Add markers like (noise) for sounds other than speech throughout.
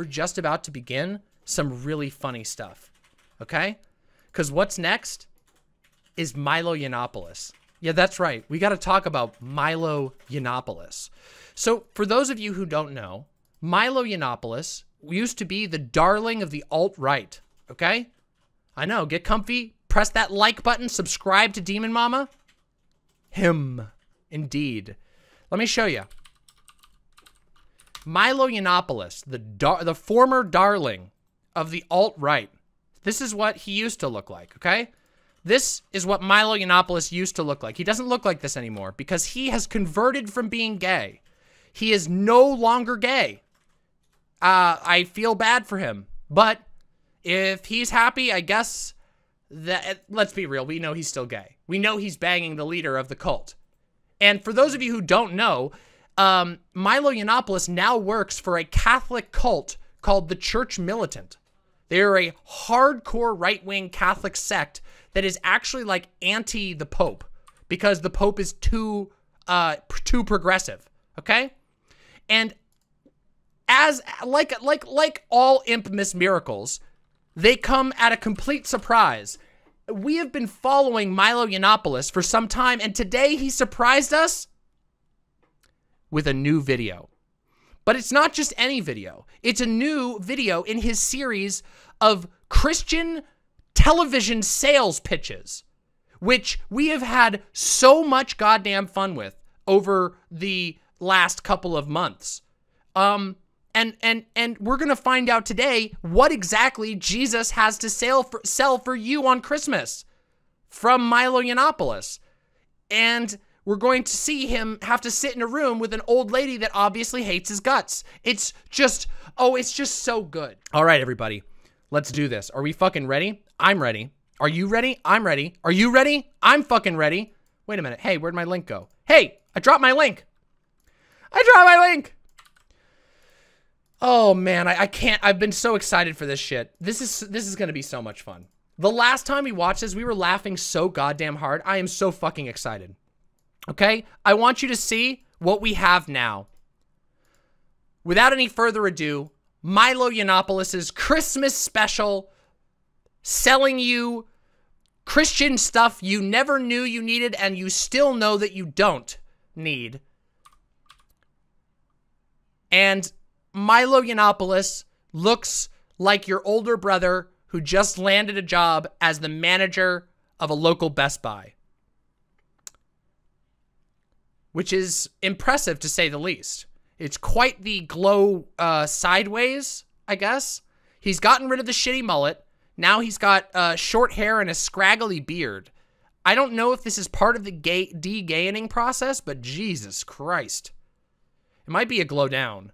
we're just about to begin some really funny stuff. Okay? Because what's next is Milo Yiannopoulos. Yeah, that's right. We got to talk about Milo Yiannopoulos. So, for those of you who don't know, Milo Yiannopoulos used to be the darling of the alt right. Okay? I know. Get comfy. Press that like button. Subscribe to Demon Mama. Him. Indeed. Let me show you. Milo Yiannopoulos, the dar the former darling of the alt-right. This is what he used to look like, okay? This is what Milo Yiannopoulos used to look like. He doesn't look like this anymore because he has converted from being gay. He is no longer gay. Uh, I feel bad for him. But if he's happy, I guess that, let's be real, we know he's still gay. We know he's banging the leader of the cult. And for those of you who don't know, um, Milo Yiannopoulos now works for a Catholic cult called the Church Militant. They're a hardcore right-wing Catholic sect that is actually like anti the Pope because the Pope is too uh too progressive. Okay, and as like like like all infamous miracles, they come at a complete surprise. We have been following Milo Yiannopoulos for some time, and today he surprised us with a new video. But it's not just any video. It's a new video in his series of Christian television sales pitches, which we have had so much goddamn fun with over the last couple of months. Um, and and and we're gonna find out today what exactly Jesus has to sell for sell for you on Christmas from Milo Yiannopoulos. And we're going to see him have to sit in a room with an old lady that obviously hates his guts. It's just, oh, it's just so good. All right, everybody, let's do this. Are we fucking ready? I'm ready. Are you ready? I'm ready. Are you ready? I'm fucking ready. Wait a minute. Hey, where'd my link go? Hey, I dropped my link. I dropped my link. Oh man, I, I can't. I've been so excited for this shit. This is this is gonna be so much fun. The last time we watched this, we were laughing so goddamn hard. I am so fucking excited. Okay? I want you to see what we have now. Without any further ado, Milo Yiannopoulos' Christmas special selling you Christian stuff you never knew you needed and you still know that you don't need. And Milo Yiannopoulos looks like your older brother who just landed a job as the manager of a local Best Buy. Which is impressive to say the least. It's quite the glow uh, sideways, I guess. He's gotten rid of the shitty mullet. Now he's got uh, short hair and a scraggly beard. I don't know if this is part of the gay de-gaying process, but Jesus Christ. It might be a glow down.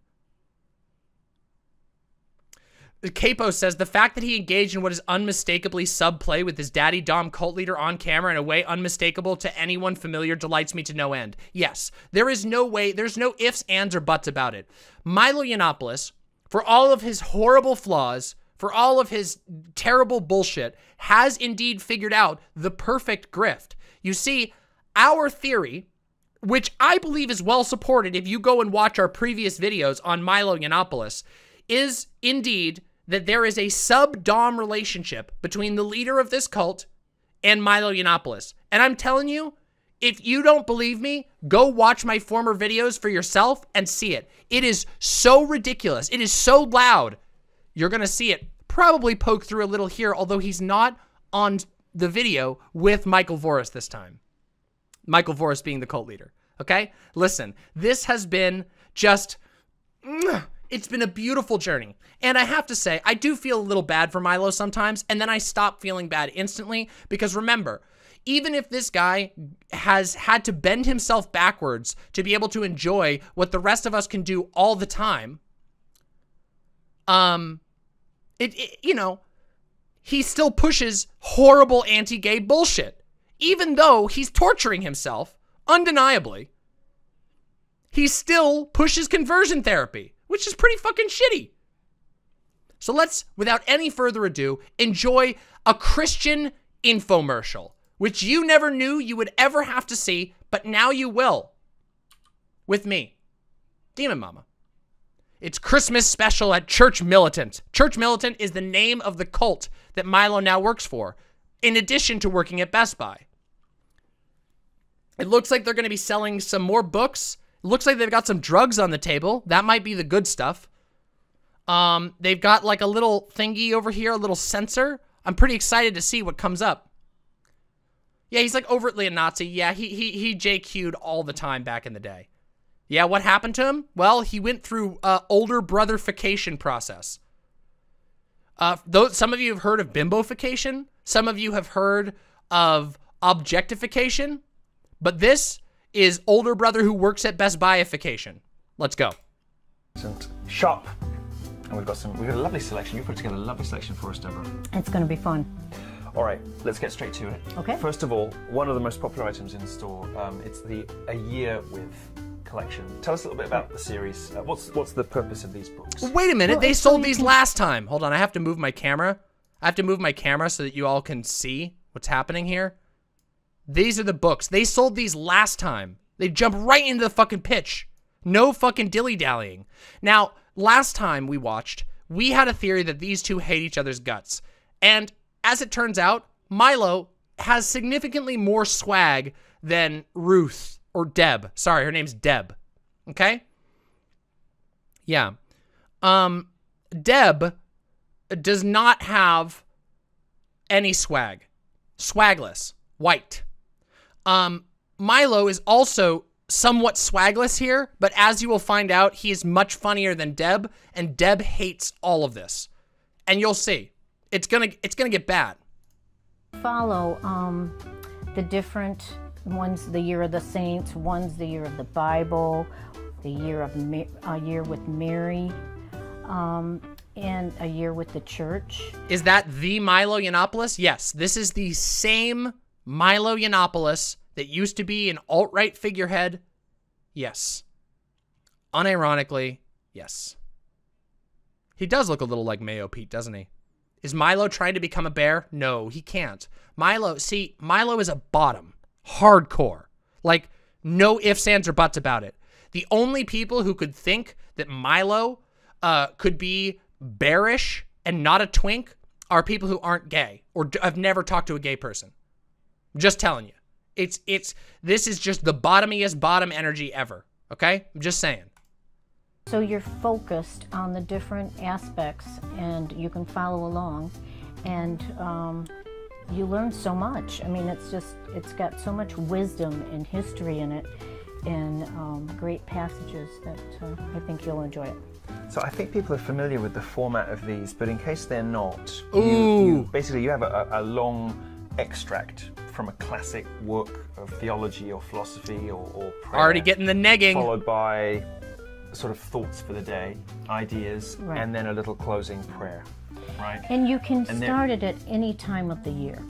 Capo says the fact that he engaged in what is unmistakably subplay with his daddy Dom cult leader on camera in a way unmistakable to anyone familiar delights me to no end. Yes, there is no way, there's no ifs, ands, or buts about it. Milo Yiannopoulos, for all of his horrible flaws, for all of his terrible bullshit, has indeed figured out the perfect grift. You see, our theory, which I believe is well supported if you go and watch our previous videos on Milo Yiannopoulos, is indeed that there is a sub-dom relationship between the leader of this cult and Milo Yiannopoulos. And I'm telling you, if you don't believe me, go watch my former videos for yourself and see it. It is so ridiculous. It is so loud. You're going to see it probably poke through a little here, although he's not on the video with Michael Voris this time. Michael Voris being the cult leader. Okay? Listen, this has been just... Mm, It's been a beautiful journey. And I have to say, I do feel a little bad for Milo sometimes, and then I stop feeling bad instantly because remember, even if this guy has had to bend himself backwards to be able to enjoy what the rest of us can do all the time, um, it, it you know, he still pushes horrible anti-gay bullshit. Even though he's torturing himself, undeniably, he still pushes conversion therapy which is pretty fucking shitty. So let's, without any further ado, enjoy a Christian infomercial, which you never knew you would ever have to see, but now you will. With me, Demon Mama. It's Christmas special at Church Militant. Church Militant is the name of the cult that Milo now works for, in addition to working at Best Buy. It looks like they're going to be selling some more books. Looks like they've got some drugs on the table. That might be the good stuff. Um, they've got like a little thingy over here, a little censer. I'm pretty excited to see what comes up. Yeah, he's like overtly a Nazi. Yeah, he he he JQ'd all the time back in the day. Yeah, what happened to him? Well, he went through uh, older brotherification process. Uh, those, some of you have heard of bimbofication. Some of you have heard of objectification. But this is older brother who works at Best Buyification. Let's go. Shop. And we've got some, we've got a lovely selection. You put together a lovely selection for us, Deborah. It's going to be fun. All right, let's get straight to it. Okay. First of all, one of the most popular items in the store, um, it's the A Year With collection. Tell us a little bit about the series. Uh, what's what's the purpose of these books? Wait a minute, Well, they it's so sold these can- last time. Hold on, I have to move my camera. I have to move my camera so that you all can see what's happening here. These are the books. They sold these last time. They jump right into the fucking pitch. No fucking dilly-dallying. Now, last time we watched, we had a theory that these two hate each other's guts. And as it turns out, Milo has significantly more swag than Ruth or Deb. Sorry, her name's Deb. Okay? Yeah. Um, Deb does not have any swag. Swagless. White. Um, Milo is also somewhat swagless here, but as you will find out, he is much funnier than Deb, and Deb hates all of this. And you'll see. It's gonna it's gonna get bad. Follow um, the different one's the year of the saints, one's the year of the Bible, the year of a year with Mary, um, and a year with the church. Is that the Milo Yiannopoulos? Yes, this is the same Milo Yiannopoulos that used to be an alt-right figurehead. Yes. Unironically, yes. He does look a little like Mayo Pete, doesn't he? Is Milo trying to become a bear? No, he can't. Milo, see, Milo is a bottom. Hardcore. Like, no ifs, ands, or buts about it. The only people who could think that Milo uh, could be bearish and not a twink are people who aren't gay or have never talked to a gay person. I'm just telling you. It's, it's, this is just the bottomiest bottom energy ever. Okay? I'm just saying. So you're focused on the different aspects, and you can follow along, and um, you learn so much. I mean, it's just it's got so much wisdom and history in it, and um, great passages that uh, I think you'll enjoy it. So I think people are familiar with the format of these, but in case they're not, You, you, basically you have a, a a long extract from a classic work of theology or philosophy or, or prayer, Already getting the negging. followed by sort of thoughts for the day, ideas, Right. and then a little closing prayer. Right. And you can And then- start it at any time of the year.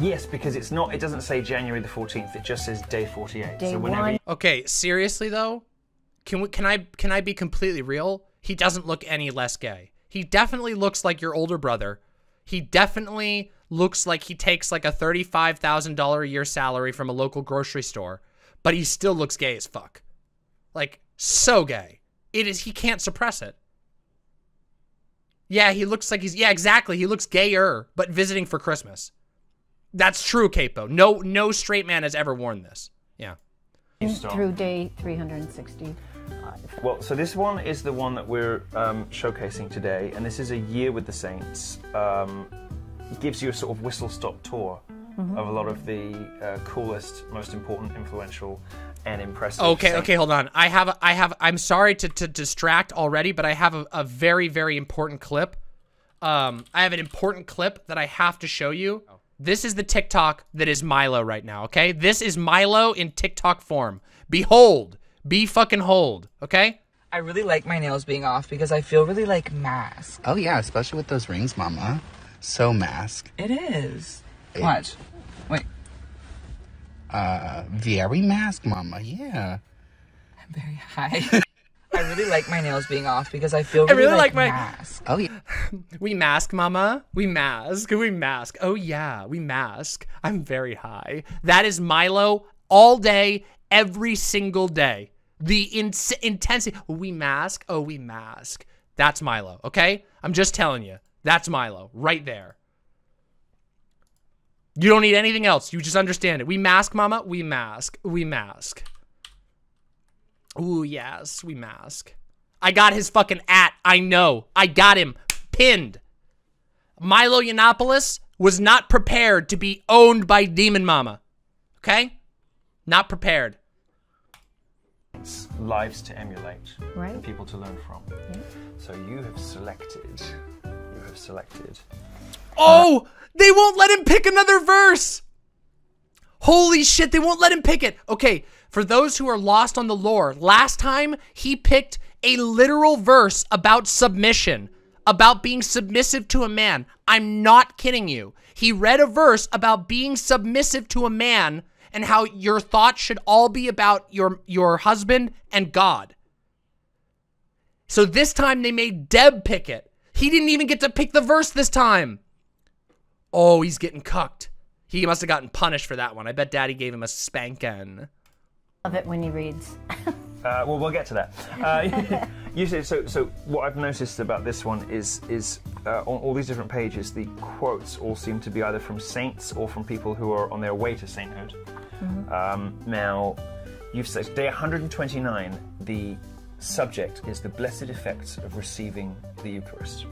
Yes, because it's not. It doesn't say January the fourteenth. It just says day forty-eight. Day so whenever one. you- Okay, seriously though, can we can I can I be completely real? He doesn't look any less gay. He definitely looks like your older brother. He definitely looks like he takes like a thirty-five thousand dollar a year salary from a local grocery store, but he still looks gay as fuck. Like so gay. It is he can't suppress it. Yeah, he looks like he's yeah, exactly. He looks gayer, but visiting for Christmas. That's true, Capo. No no straight man has ever worn this. Yeah. Through day 360. Well, so this one is the one that we're um, showcasing today, and this is a year with the Saints. Um, gives you a sort of whistle-stop tour of a lot of the uh, coolest, most important, influential, and impressive. Okay, Saint- okay, hold on. I have, a, I have. I'm sorry to, to distract already, but I have a, a very, very important clip. Um, I have an important clip that I have to show you. This is the TikTok that is Milo right now. Okay, this is Milo in TikTok form. Behold, be fucking hold. Okay. I really like my nails being off because I feel really like mask. Oh yeah, especially with those rings, Mama. So mask. It is. Watch. Wait, Uh, very mask, Mama. Yeah. I'm very high. (laughs) I really like my nails being off because I feel I really, really like like, my- mask. Oh yeah. (laughs) We mask, mama. We mask. We mask. Oh yeah, we mask. I'm very high. That is Milo all day, every single day. The ins- intensity. Oh, we mask. Oh, we mask. That's Milo, okay? I'm just telling you. That's Milo, right there. You don't need anything else. You just understand it. We mask, mama. We mask. We mask. Ooh, yes, we mask. I got his fucking at. I know. I got him pinned. Milo Yiannopoulos was not prepared to be owned by Demon Mama. Okay? Not prepared. lives to emulate Right. people to learn from. Yeah. So you have selected. Have selected. Oh, they won't let him pick another verse. Holy shit, they won't let him pick it. Okay, for those who are lost on the lore, last time he picked a literal verse about submission, about being submissive to a man. I'm not kidding you. He read a verse about being submissive to a man and how your thoughts should all be about your your husband and God. So this time they made Deb pick it. He didn't even get to pick the verse this time. Oh, he's getting cucked. He must have gotten punished for that one. I bet daddy gave him a spanking. Love it when he reads. Uh, well, we'll get to that. Uh, (laughs) (laughs) you said so. So what I've noticed about this one is is uh, on all these different pages, the quotes all seem to be either from saints or from people who are on their way to sainthood. Um, now, you've said day 129. The subject is the blessed effects of receiving the Eucharist.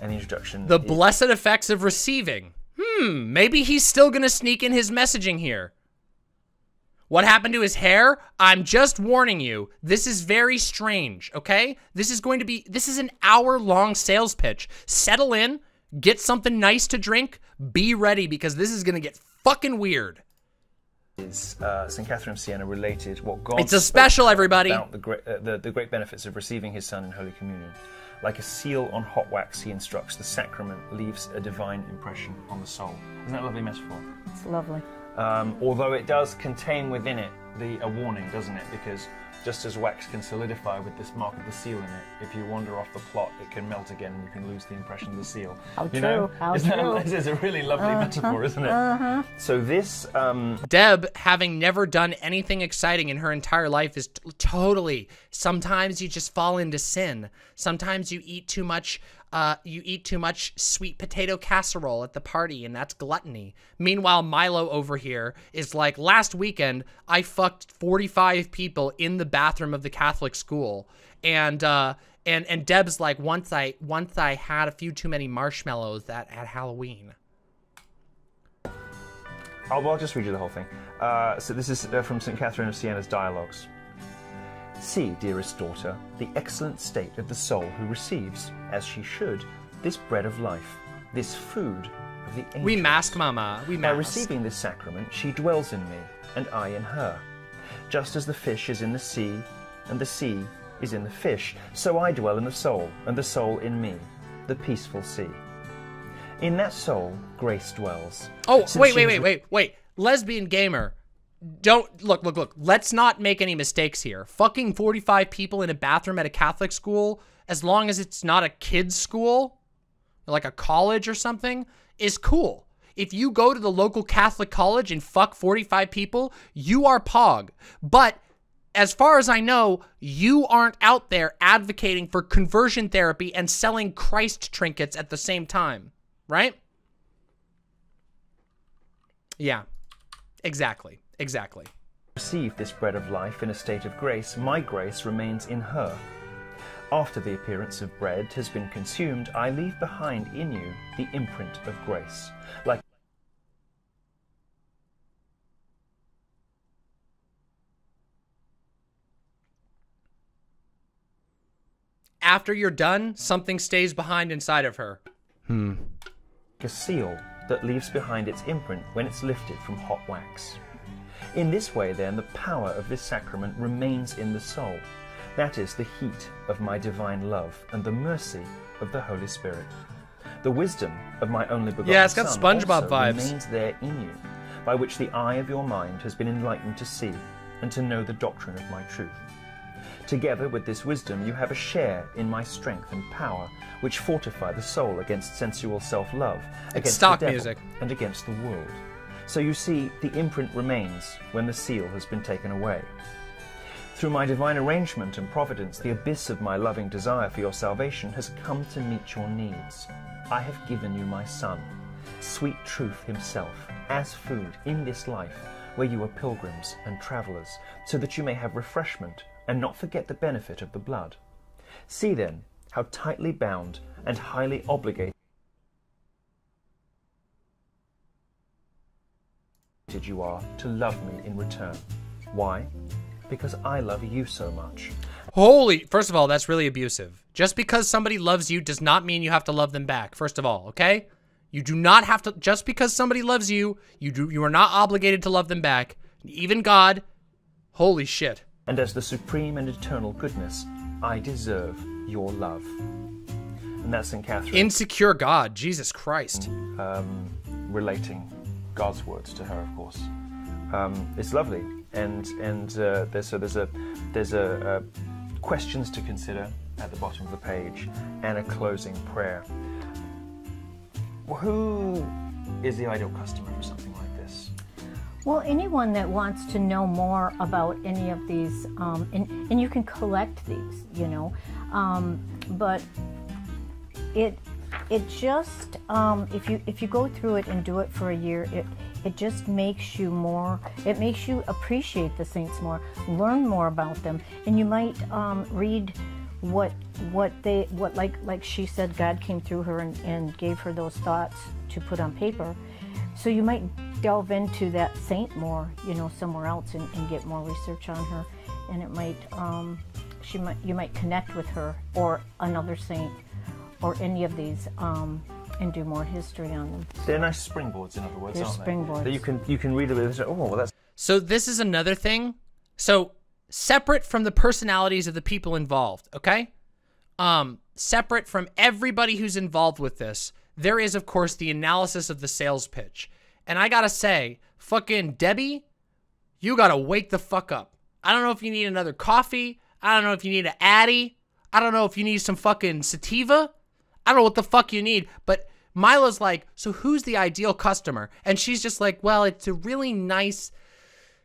The introduction. The is- blessed effects of receiving. Hmm, maybe he's still gonna sneak in his messaging here. What happened to his hair? I'm just warning you. This is very strange, okay? This is going to be, this is an hour long sales pitch. Settle in, get something nice to drink, be ready because this is gonna get fucking weird. Is uh, St. Catherine of Siena related what God It's a special, everybody. about the great, uh, the, the great benefits of receiving his Son in Holy Communion. Like a seal on hot wax, he instructs the sacrament leaves a divine impression on the soul. Isn't that a lovely metaphor? It's lovely. Um, although it does contain within it the a warning, doesn't it? Because just as wax can solidify with this mark of the seal in it, if you wander off the plot, it can melt again and you can lose the impression of the seal. How you Know? true, how Isn't that- true. this is a really lovely metaphor, isn't it? So this um, Deb, having never done anything exciting in her entire life, is t- totally. Sometimes you just fall into sin. Sometimes you eat too much. Uh, you eat too much sweet potato casserole at the party, and that's gluttony. Meanwhile, Milo over here is like, last weekend I fucked forty-five people in the bathroom of the Catholic school, and uh, and and Deb's like, once I once I had a few too many marshmallows at at Halloween. I'll, I'll just read you the whole thing. Uh, so this is uh, from St. Catherine of Siena's Dialogues. See, dearest daughter, the excellent state of the soul who receives, as she should, this bread of life, this food of the angels. We mask, Mama. We mask. By receiving this sacrament, she dwells in me, and I in her. Just as the fish is in the sea, and the sea is in the fish, so I dwell in the soul, and the soul in me, the peaceful sea. In that soul, grace dwells. Oh, Since wait, wait, wait, wait, wait. Lesbian gamer. Don't look, look, look. Let's not make any mistakes here. Fucking 45 people in a bathroom at a Catholic school, as long as it's not a kids' school, like a college or something, is cool. If you go to the local Catholic college and fuck 45 people, you are pog. But as far as I know, you aren't out there advocating for conversion therapy and selling Christ trinkets at the same time, right? Yeah, exactly, exactly. Receive this bread of life in a state of grace, my grace remains in her. After the appearance of bread has been consumed, I leave behind in you the imprint of grace. Like After you're done, something stays behind inside of her. Hmm. A seal that leaves behind its imprint when it's lifted from hot wax. In this way, then, the power of this sacrament remains in the soul. That is the heat of my divine love and the mercy of the Holy Spirit. The wisdom of my only begotten Yeah, it's got Son SpongeBob vibes. remains there in you, by which the eye of your mind has been enlightened to see and to know the doctrine of my truth. Together with this wisdom, you have a share in my strength and power, which fortify the soul against sensual self love, against stock the devil, music. and against the world. So you see, the imprint remains when the seal has been taken away. Through my divine arrangement and providence, the abyss of my loving desire for your salvation has come to meet your needs. I have given you my Son, sweet truth himself, as food in this life where you are pilgrims and travellers, so that you may have refreshment and not forget the benefit of the blood. See then how tightly bound and highly obligated you are to love me in return. Why? Because I love you so much. Holy, first of all, that's really abusive. Just because somebody loves you does not mean you have to love them back, first of all, okay? You do not have to, just because somebody loves you, you do, you are not obligated to love them back. Even God, holy shit. And as the supreme and eternal goodness, I deserve your love. And that's St. Catherine Insecure God, Jesus Christ. um, relating God's words to her, of course. Um, it's lovely, and and uh, there's so there's a there's a, a questions to consider at the bottom of the page, and a closing prayer. Who is the ideal customer for something like this? Well, anyone that wants to know more about any of these, um, and, and you can collect these, you know, um, but it it just um, if you if you go through it and do it for a year, it it just makes you more. It makes you appreciate the saints more, learn more about them, and you might um, read what what they what like like she said god came through her and, and gave her those thoughts to put on paper. So you might delve into that saint more you know somewhere else and, and get more research on her. And it might um, she might you might connect with her or another saint or any of these um, and do more history on them They're nice springboards, in other words, They're aren't they? springboards. That you can you can read a bit. Oh, well, that's So this is another thing. So separate from the personalities of the people involved, okay? Um, separate from everybody who's involved with this, there is of course the analysis of the sales pitch. And I gotta say, fucking Debbie, you gotta wake the fuck up. I don't know if you need another coffee. I don't know if you need an Addy. I don't know if you need some fucking sativa. I don't know what the fuck you need, but Milo's like, so who's the ideal customer? And she's just like, well, it's a really nice,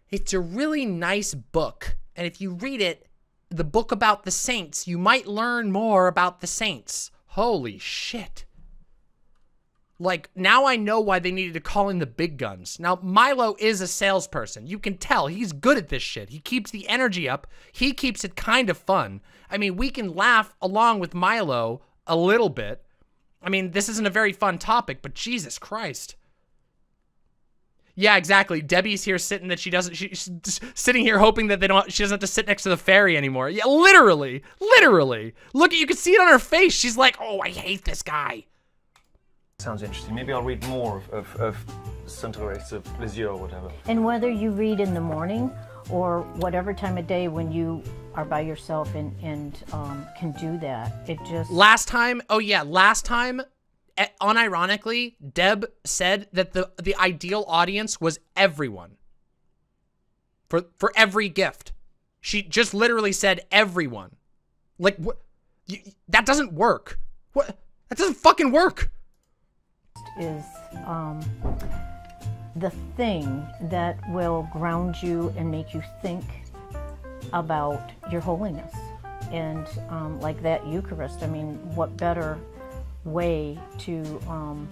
it's a really nice book. And if you read it, the book about the saints, you might learn more about the saints. Holy shit. Like, now I know why they needed to call in the big guns. Now, Milo is a salesperson. You can tell he's good at this shit. He keeps the energy up, he keeps it kind of fun. I mean, we can laugh along with Milo a little bit. I mean, this isn't a very fun topic, but Jesus Christ. Yeah, exactly. Debbie's here sitting that she doesn't. She, she's sitting here hoping that they don't. She doesn't have to sit next to the fairy anymore. Yeah, literally, literally. Look, at you can see it on her face. She's like, "Oh, I hate this guy." sounds interesting. Maybe I'll read more of of, of Saint Therese of Lisieux or whatever. And whether you read in the morning or whatever time of day when you are by yourself and, and um, can do that, it just. Last time, oh yeah, last time, unironically, Deb said that the the ideal audience was everyone. For for every gift, she just literally said everyone. Like what? You, that doesn't work. What? That doesn't fucking work. is um, the thing that will ground you and make you think about your holiness. And um, like that Eucharist, I mean, what better way to um,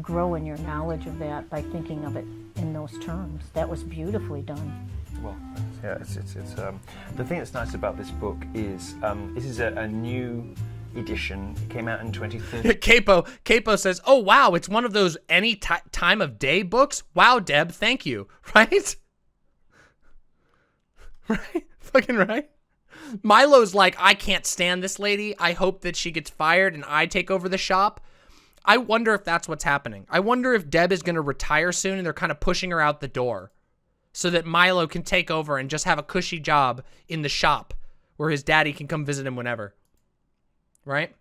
grow in your knowledge of that by thinking of it in those terms? That was beautifully done. Well, yeah, it's, it's, it's um, the thing that's nice about this book is um, this is a, a new edition. It came out in 2013. (laughs) Capo Capo says, "Oh wow, it's one of those any ti time of day books. Wow, Deb, thank you." (laughs) Right? Right? (laughs) Fucking right. Milo's like, "I can't stand this lady. I hope that she gets fired and I take over the shop." I wonder if that's what's happening. I wonder if Deb is going to retire soon and they're kind of pushing her out the door so that Milo can take over and just have a cushy job in the shop where his daddy can come visit him whenever. Right?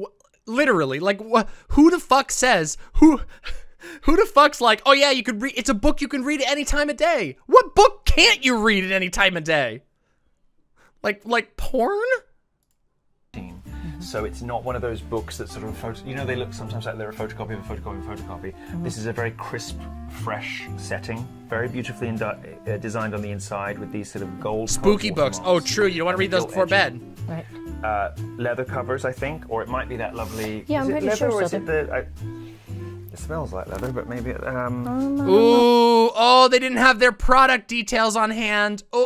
Wh- literally like wh- who the fuck says who (laughs) who the fuck's like oh yeah you could read it's a book you can read at any time of day what book can't you read at any time of day like like porn So it's not one of those books that sort of photo. You know, they look sometimes like they're a photocopy of a photocopy of a photocopy. This is a very crisp, fresh setting, very beautifully indi- uh, designed on the inside with these sort of gold Spooky books. Oh, true. You don't want to read those before edging. bed. Right. Uh, leather covers, I think, or it might be that lovely. Yeah, is I'm it pretty leather sure or is it the? I, it smells like leather, but maybe. it- Um, Ooh, oh, they didn't have their product details on hand. Uh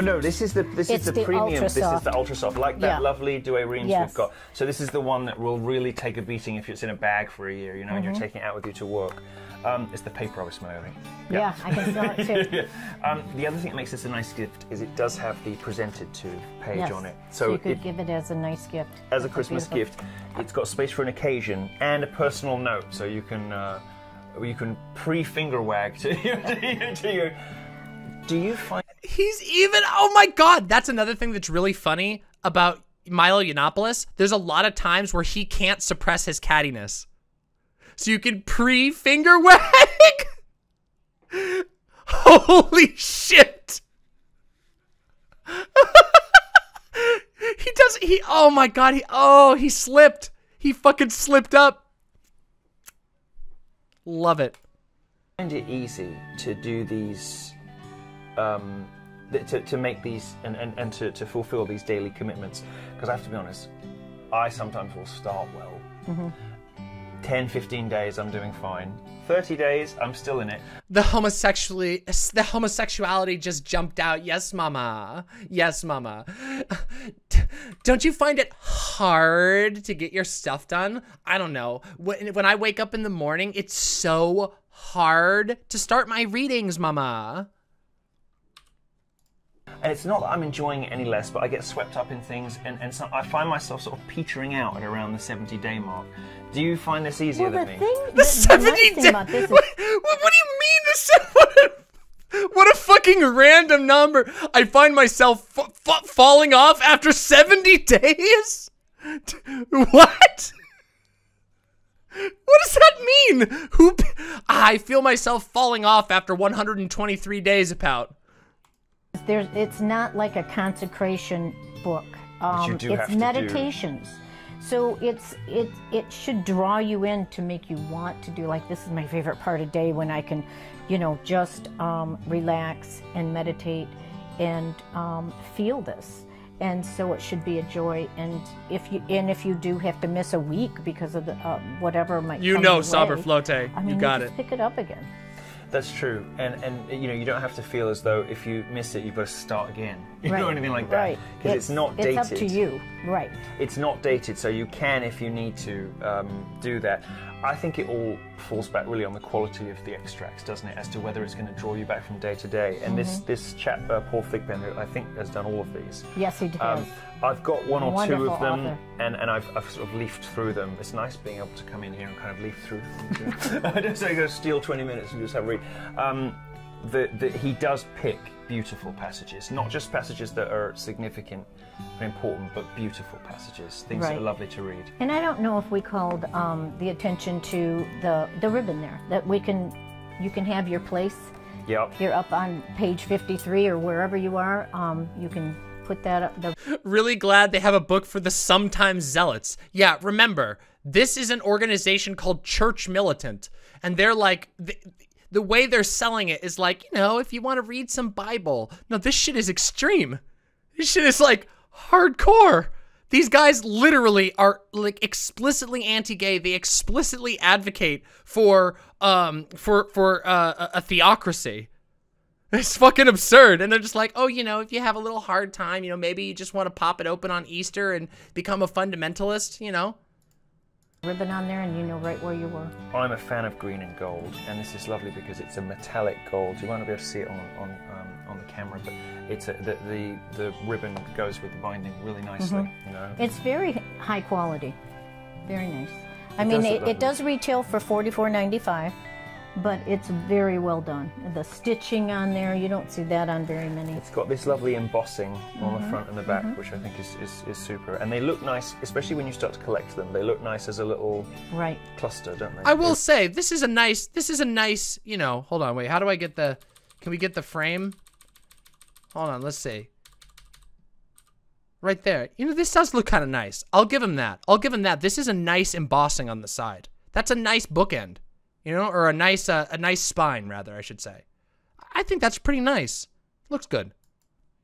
No, this is the this It's is the, the premium. This is the ultra soft, like that Yeah. lovely Douai Reims Yes. we've got. So this is the one that will really take a beating if it's in a bag for a year, you know, and you're Mm-hmm. taking it out with you to work. Um, it's the paper I was smelling. Yeah, I can smell it too. (laughs) Um, the other thing that makes this a nice gift is it does have the presented to page Yes. on it. So, So you could it, give it as a nice gift. as a Christmas beautiful. gift, it's got space for an occasion and a personal note, so you can uh, you can pre-finger wag to (laughs) to to your. Do you find He's even. Oh my god, that's another thing that's really funny about Milo Yiannopoulos. There's a lot of times where he can't suppress his cattiness, so you can pre-finger (laughs) wag. Holy shit! (laughs) he does. He. Oh my god. He. Oh, he slipped. He fucking slipped up. Love it. find it easy to do these, um, to, to make these and, and, and to, to fulfill these daily commitments? Because I have to be honest, I sometimes will start well. Mm-hmm. 10, 15 days, I'm doing fine. 30 days, I'm still in it. the homosexually the homosexuality just jumped out yes mama yes mama don't you find it hard to get your stuff done i don't know when, when i wake up in the morning it's so hard to start my readings mama And it's not that I'm enjoying it any less, but I get swept up in things, and, and so I find myself sort of petering out at around the 70 day mark. Do you find this easier Well, the than me? thing, the the, the 70 nice day about is what, what, what do you mean the se- (laughs) what a, what a fucking random number i find myself f- f- falling off after 70 days (laughs) what What does that mean? Who? p- I feel myself falling off after 123 days. About there's it's not like a consecration book. Um, you it's have to do. meditations. So it's it it should draw you in to make you want to do like this is my favorite part of day when I can, you know, just um, relax and meditate and um, feel this. And so it should be a joy. And if you and if you do have to miss a week because of the uh, whatever might you know, your Saber way, Flote. I mean, you got it. just pick it up again. That's true, and and you know you don't have to feel as though if you miss it you've got to start again, (laughs) you know anything like that, Right. because it's, not dated. It's up to you. Right. It's not dated, so you can, if you need to, um, do that. I think it all falls back really on the quality of the extracts, doesn't it, as to whether it's going to draw you back from day to day. And this Mm-hmm. this chap, uh, Paul Thigpen, who I think has done all of these. Yes, he does. Um, I've got one or two of them, author. and, and I've, I've sort of leafed through them. It's nice being able to come in here and kind of leaf through them. (laughs) (laughs) I don't say go steal 20 minutes and just have a read. Um, the, the, he does pick beautiful passages, not just passages that are significant and important, but beautiful passages, things that are lovely to read. And I don't know if we called um, the attention to the the ribbon there that we can you can have your place. Yep. You're up on page 53 or wherever you are. Um, you can put that up. The, really glad they have a book for the sometimes zealots. Yeah, remember, this is an organization called Church Militant, and they're like the, way they're selling it is like, you know, if you want to read some Bible. No, this shit is extreme. This shit is like hardcore. These guys literally are like explicitly anti-gay. They explicitly advocate for um for for uh, a theocracy. (laughs) It's fucking absurd. And they're just like, oh, you know, if you have a little hard time, you know, maybe you just want to pop it open on Easter and become a fundamentalist, you know? ribbon on there, and you know right where you were. I'm a fan of green and gold, and this is lovely because it's a metallic gold. You won't be able to see it on on, um, on the camera, but it's a, the, the the ribbon goes with the binding really nicely. Mm-hmm. You know, It's very high quality, very nice. I It mean, does it, it does retail for $44.95, but it's very well done. The stitching on there, you don't see that on very many. it's got this lovely embossing on Mm-hmm. the front and the back, which I think is, is is super. And they look nice, especially when you start to collect them. They look nice as a little Right. cluster, don't they? I will say, this is a nice, this is a nice, you know, hold on, wait, how do I get the, can we get the frame? Hold on, let's see. right there. You know, this does look kind of nice. I'll give him that. I'll give him that. This is a nice embossing on the side. That's a nice bookend, you know, or a nice uh, a nice spine rather, I should say. I think that's pretty nice. Looks good.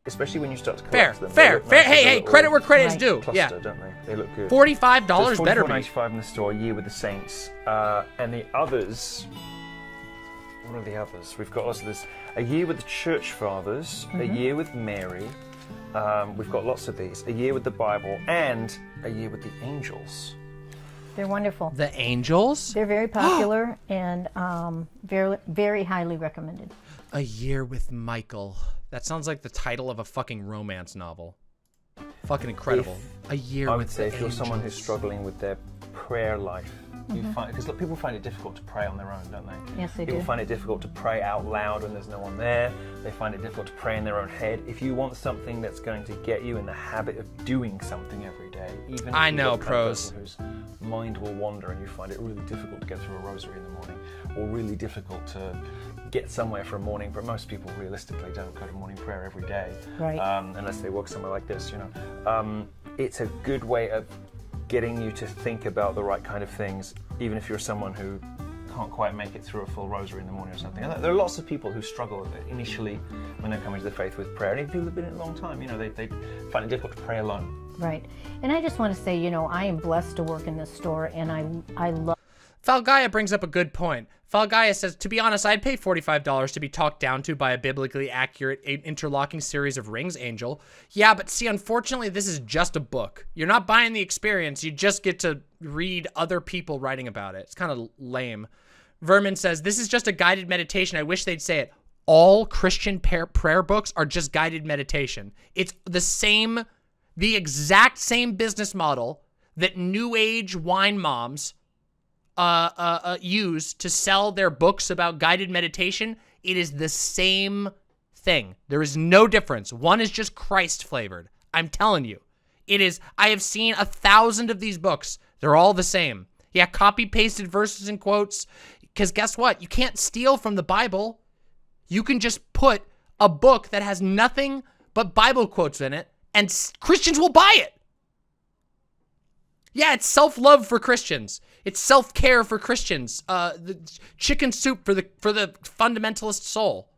Especially when you start to Fair, them. fair, fair. nice Hey, hey, credit where credit is due. Cluster, Yeah, don't they? They look good. forty-five dollars better be. $44.95 in the store, a year with the Saints. Uh, and the others, what are the others? We've got lots of this. A year with the Church Fathers, a year with Mary. Um, we've got lots of these. A year with the Bible, and a year with the angels. They're wonderful. The angels. They're very (gasps) popular and um, very, very highly recommended. A year with Michael. That sounds like the title of a fucking romance novel. Fucking incredible. a year I with would say the if you're someone who's angels. struggling with their prayer life, you find because people find it difficult to pray on their own, don't they? Yes, they people do. find it difficult to pray out loud when there's no one there. They find it difficult to pray in their own head. If you want something that's going to get you in the habit of doing something every day, even if I you're know, the pros. person whose mind will wander and you find it really difficult to get through a rosary in the morning, or really difficult to get somewhere for a morning. But most people realistically don't go to morning prayer every day, Right. um, unless they work somewhere like this. You know, um, it's a good way of getting you to think about the right kind of things, even if you're someone who can't quite make it through a full rosary in the morning or something. And there are lots of people who struggle initially when they're coming to the faith with prayer, and people who've been in a long time, you know, they, they find it difficult to pray alone. Right. And I just want to say, you know, I am blessed to work in this store and I, I love Falgaia brings up a good point. Falgaia says, to be honest, I'd pay $45 to be talked down to by a biblically accurate interlocking series of rings, Angel. Yeah, but see, unfortunately, this is just a book. You're not buying the experience. You just get to read other people writing about it. It's kind of lame. Vermin says, this is just a guided meditation. I wish they'd say it. All Christian prayer, prayer books are just guided meditation. It's the same, the exact same business model that New Age wine moms uh, uh, uh, use to sell their books about guided meditation, it is the same thing. There is no difference. One is just Christ flavored. I'm telling you. It is, I have seen a thousand of these books. They're all the same. Yeah, copy pasted verses and quotes. Because guess what? You can't steal from the Bible. You can just put a book that has nothing but Bible quotes in it, and Christians will buy it. Yeah, it's self-love for Christians. It's self-care for Christians. Uh, the chicken soup for the for the fundamentalist soul.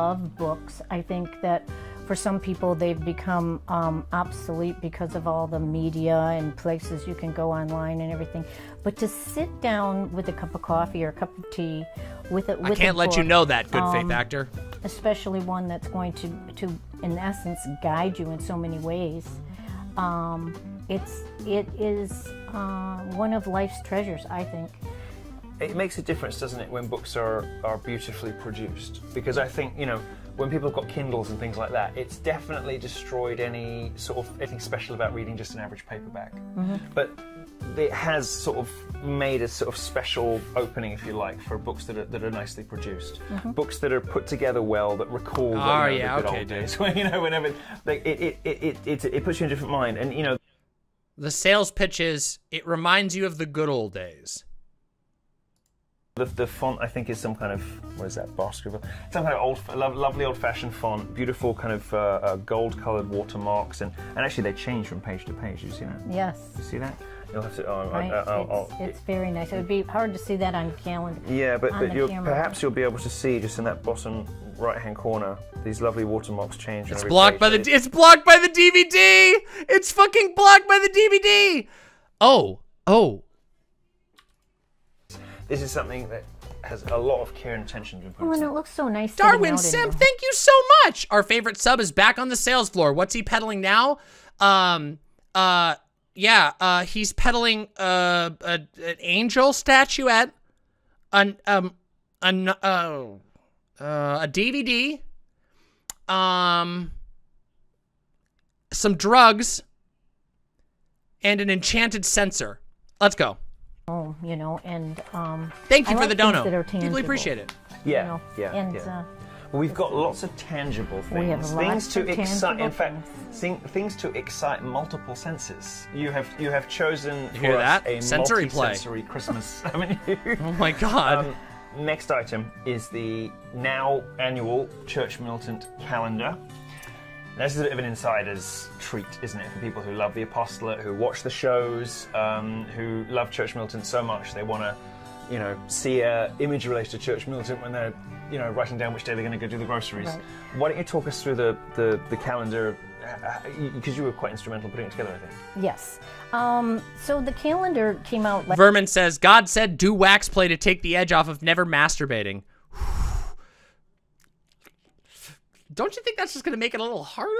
love books. I think that for some people they've become um, obsolete because of all the media and places you can go online and everything. But to sit down with a cup of coffee or a cup of tea with it, with I can't let you know that, good faith um, actor. especially one that's going to, to in essence, guide you in so many ways. Um, it's it is uh, one of life's treasures, I think. it makes a difference, doesn't it, when books are, are beautifully produced? Because I think, you know, when people have got Kindles and things like that, it's definitely destroyed any sort of anything special about reading just an average paperback. Mm-hmm. But it has sort of made a sort of special opening, if you like, for books that are, that are nicely produced. Mm-hmm. Books that are put together well, that recall ah, the, Oh, you know, yeah, the good okay, old dude. days. (laughs) When, you know, whenever, like, it, it, it, it, it, it puts you in a different mind. And, you know, The sales pitch is it reminds you of the good old days. The, the font, I think, is some kind of what is that? Baskerville. Some kind of old, lo- lovely old-fashioned font. Beautiful kind of uh, uh, gold-coloured watermarks, and and actually they change from page to page. You see that? Yes. You see that? You'll have to. Oh, Right? I, I, I'll, it's, I'll- it's very nice. It would be hard to see that on calendar. yeah, but, but you'll, perhaps you'll be able to see just in that bottom right-hand corner these lovely watermarks change. It's blocked by the It- it's blocked by the DVD. It's fucking blocked by the DVD. Oh, oh. This is something that has a lot of care and attention been put Oh, and it looks so nice. Darwin sitting Sim, thank you so much. Our favorite sub is back on the sales floor. What's he peddling now? Um, uh, yeah, uh, he's peddling uh, a, an angel statuette, an um, an uh, uh, a DVD, um, some drugs, and an enchanted censer. Let's go. Oh, you know, and um, Thank you I for like the things dono. that are Deeply appreciate it. Yeah, You know, yeah, and yeah. We've got lots of tangible things. We have things lots to of excite. In tangible fact, thing, things to excite multiple senses. You have you have chosen for hear that? a Sensory play. multi-sensory Christmas. (laughs) haven't you? Oh my god. Um, next item is the now annual Church Militant calendar. Now, this is a bit of an insider's treat, isn't it, for people who love the apostolate, who watch the shows, um, who love Church Militant so much they want to, you know, see a image related to Church Militant when they're, you know, writing down which day they're going to go do the groceries. Right. Why don't you talk us through the the, the calendar? Because you were quite instrumental in putting it together, I think. Yes. Um, so the calendar came out like Vermin says, God said do wax play to take the edge off of never masturbating. (sighs) Don't you think that's just going to make it a little harder?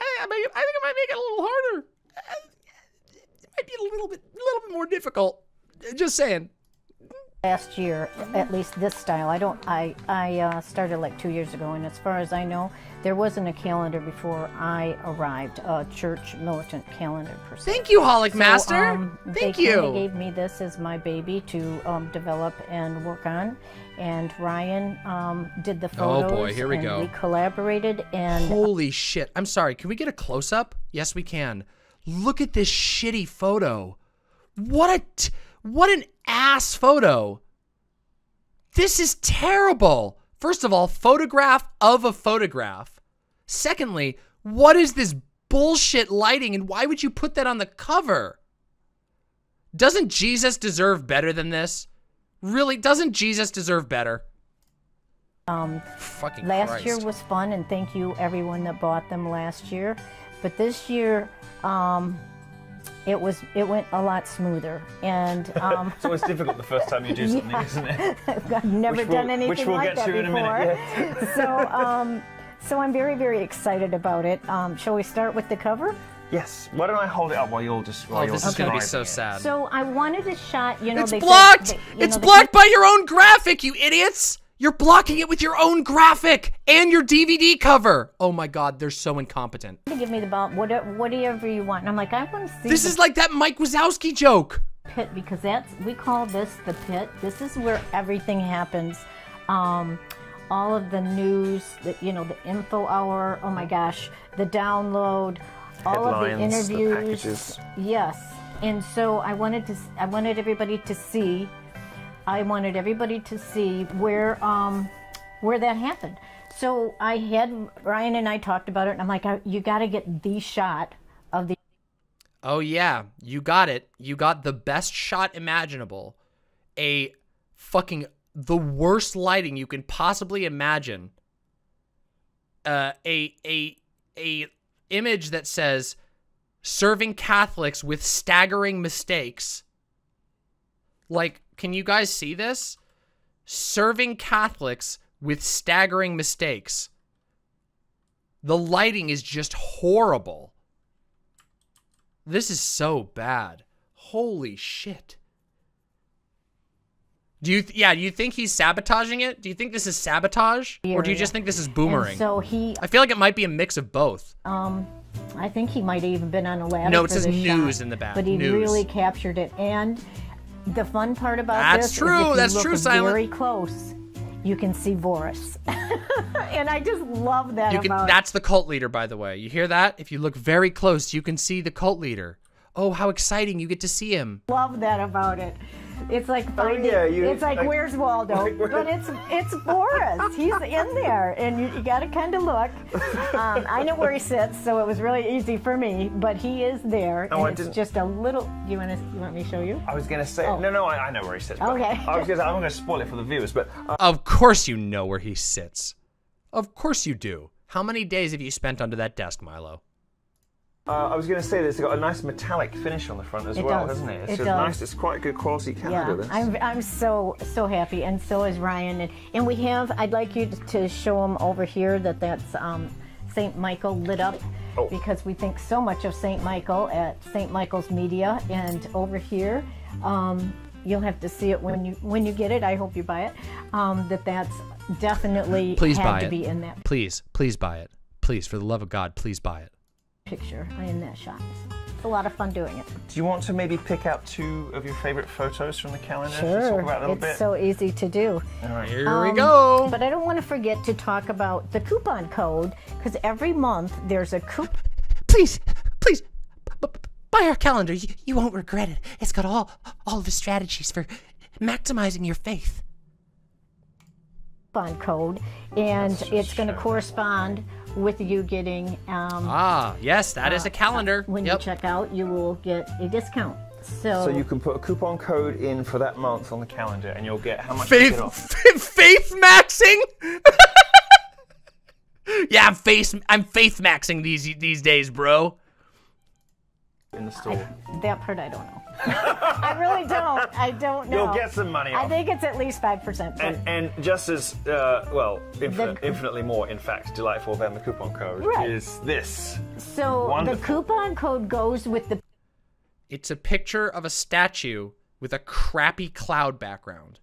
I, I, mean, I think it might make it a little harder. Uh, It might be a little bit, a little bit more difficult. Just saying. Last year, at least this style. I don't. I I uh, started like two years ago, and as far as I know, there wasn't a calendar before I arrived. A church militant calendar per se. Thank you, Holic So, Master. um, Thank they kinda gave me this as my baby to um, develop and work on, and Ryan um, did the photos. Oh, boy, here we and go. We collaborated, and Holy shit. I'm sorry. Can we get a close up? Yes, we can. Look at this shitty photo. What a t- what an ass photo. This is terrible. First of all, photograph of a photograph. Secondly, what is this bullshit lighting and why would you put that on the cover? Doesn't Jesus deserve better than this? Really, doesn't Jesus deserve better? um, Fucking last Christ. year was fun, and thank you everyone that bought them last year. But this year, um, it was it went a lot smoother, and (laughs) um, It's always difficult the first time you do (laughs) something, isn't it? (laughs) I've never Which we'll- done anything which we'll like get that to in a before. minute, so, um, so I'm very very excited about it. Um, shall we start with the cover? Yes. Why don't I hold it up while you're just while Oh, you're this is going to be so it? sad. So I wanted a shot. You know, It's they said- blocked! they- you it's know, blocked keep- by your own graphic, you idiots! You're blocking it with your own graphic and your DVD cover. Oh my god, they're so incompetent. give me the ball, whatever, whatever you want. And I'm like, I want to see This the is like that Mike Wazowski joke. pit because that's we call this the pit. This is where everything happens. Um, all of the news, the, you know, the info hour. Oh my gosh, the download, all of the Headlines, the interviews. packages. yes, and so I wanted to. I wanted everybody to see. I wanted everybody to see where um, where that happened. So I had Ryan and I talked about it, and I'm like, you got to get the shot of the Oh yeah, you got it. You got the best shot imaginable. A fucking the worst lighting you can possibly imagine. Uh, a a a image that says serving Catholics with staggering mistakes. Like, can you guys see this? Serving Catholics with staggering mistakes. The lighting is just horrible. This is so bad. Holy shit. Do you, th- yeah, do you think he's sabotaging it? Do you think this is sabotage? Or do you just think this is And boomerang? so he I feel like it might be a mix of both. Um, I think he might have even been on a ladder. No, it says news shot, in the back, But he news. really captured it. And the fun part about That's this true, is if that's you true, Silent. very close, you can see Voris. (laughs) and I just love that You can about that's the cult leader by the way. You hear that? If you look very close, you can see the cult leader. Oh, how exciting you get to see him. love that about it. It's like finding, Oh, yeah, you- it's like like- where's (laughs) Waldo? like, where- but it's it's Voris. He's in there, and you, you got to kind of look. Um, I know where he sits, so it was really easy for me. But he is there, Oh, and it's just a little. You want to? You want me to show you? I was going to say Oh. no, no. I, I know where he sits. Okay. I was gonna, I'm going to spoil it for the viewers, but uh, Of course you know where he sits. Of course you do. How many days have you spent under that desk, Milo? Uh, I was going to say that it's got a nice metallic finish on the front as It well, does. hasn't it? It's It does. nice. It's quite a good quality calendar. Yeah, this. I'm, I'm so so happy, and so is Ryan. And, and we have. I'd like you to show them over here that that's um, Saint Michael lit up, Oh. because we think so much of Saint Michael at Saint Michael's Media. And over here, um, you'll have to see it when you when you get it. I hope you buy it. Um, that that's definitely Please had buy to it. be in that Please, please buy it. Please, for the love of God, please buy it. Picture in that shot. It's a lot of fun doing it. Do you want to maybe pick out two of your favourite photos from the calendar Sure, talk about a little it's bit? so easy to do. All right. Here Um, we go. But I don't want to forget to talk about the coupon code because every month there's a coupon please, please, b- b- buy our calendar. You, you won't regret it. It's got all all the strategies for maximizing your faith. Coupon code, and it's going to show correspond with you getting um, Ah, yes, that is a calendar. when yep. you check out, you will get a discount. So, So you can put a coupon code in for that month on the calendar, and you'll get how much faith, you get off. (laughs) faith maxing. (laughs) yeah, I'm face, I'm faith maxing these these days, bro. in the store. that part I don't know. I really don't. I don't know. You'll get some money I think it's at least five percent. And, and just as uh, well, infinite, The- infinitely more, in fact, delightful than the coupon code Right. is this. So Wonderful. the coupon code goes with the It's a picture of a statue with a crappy cloud background.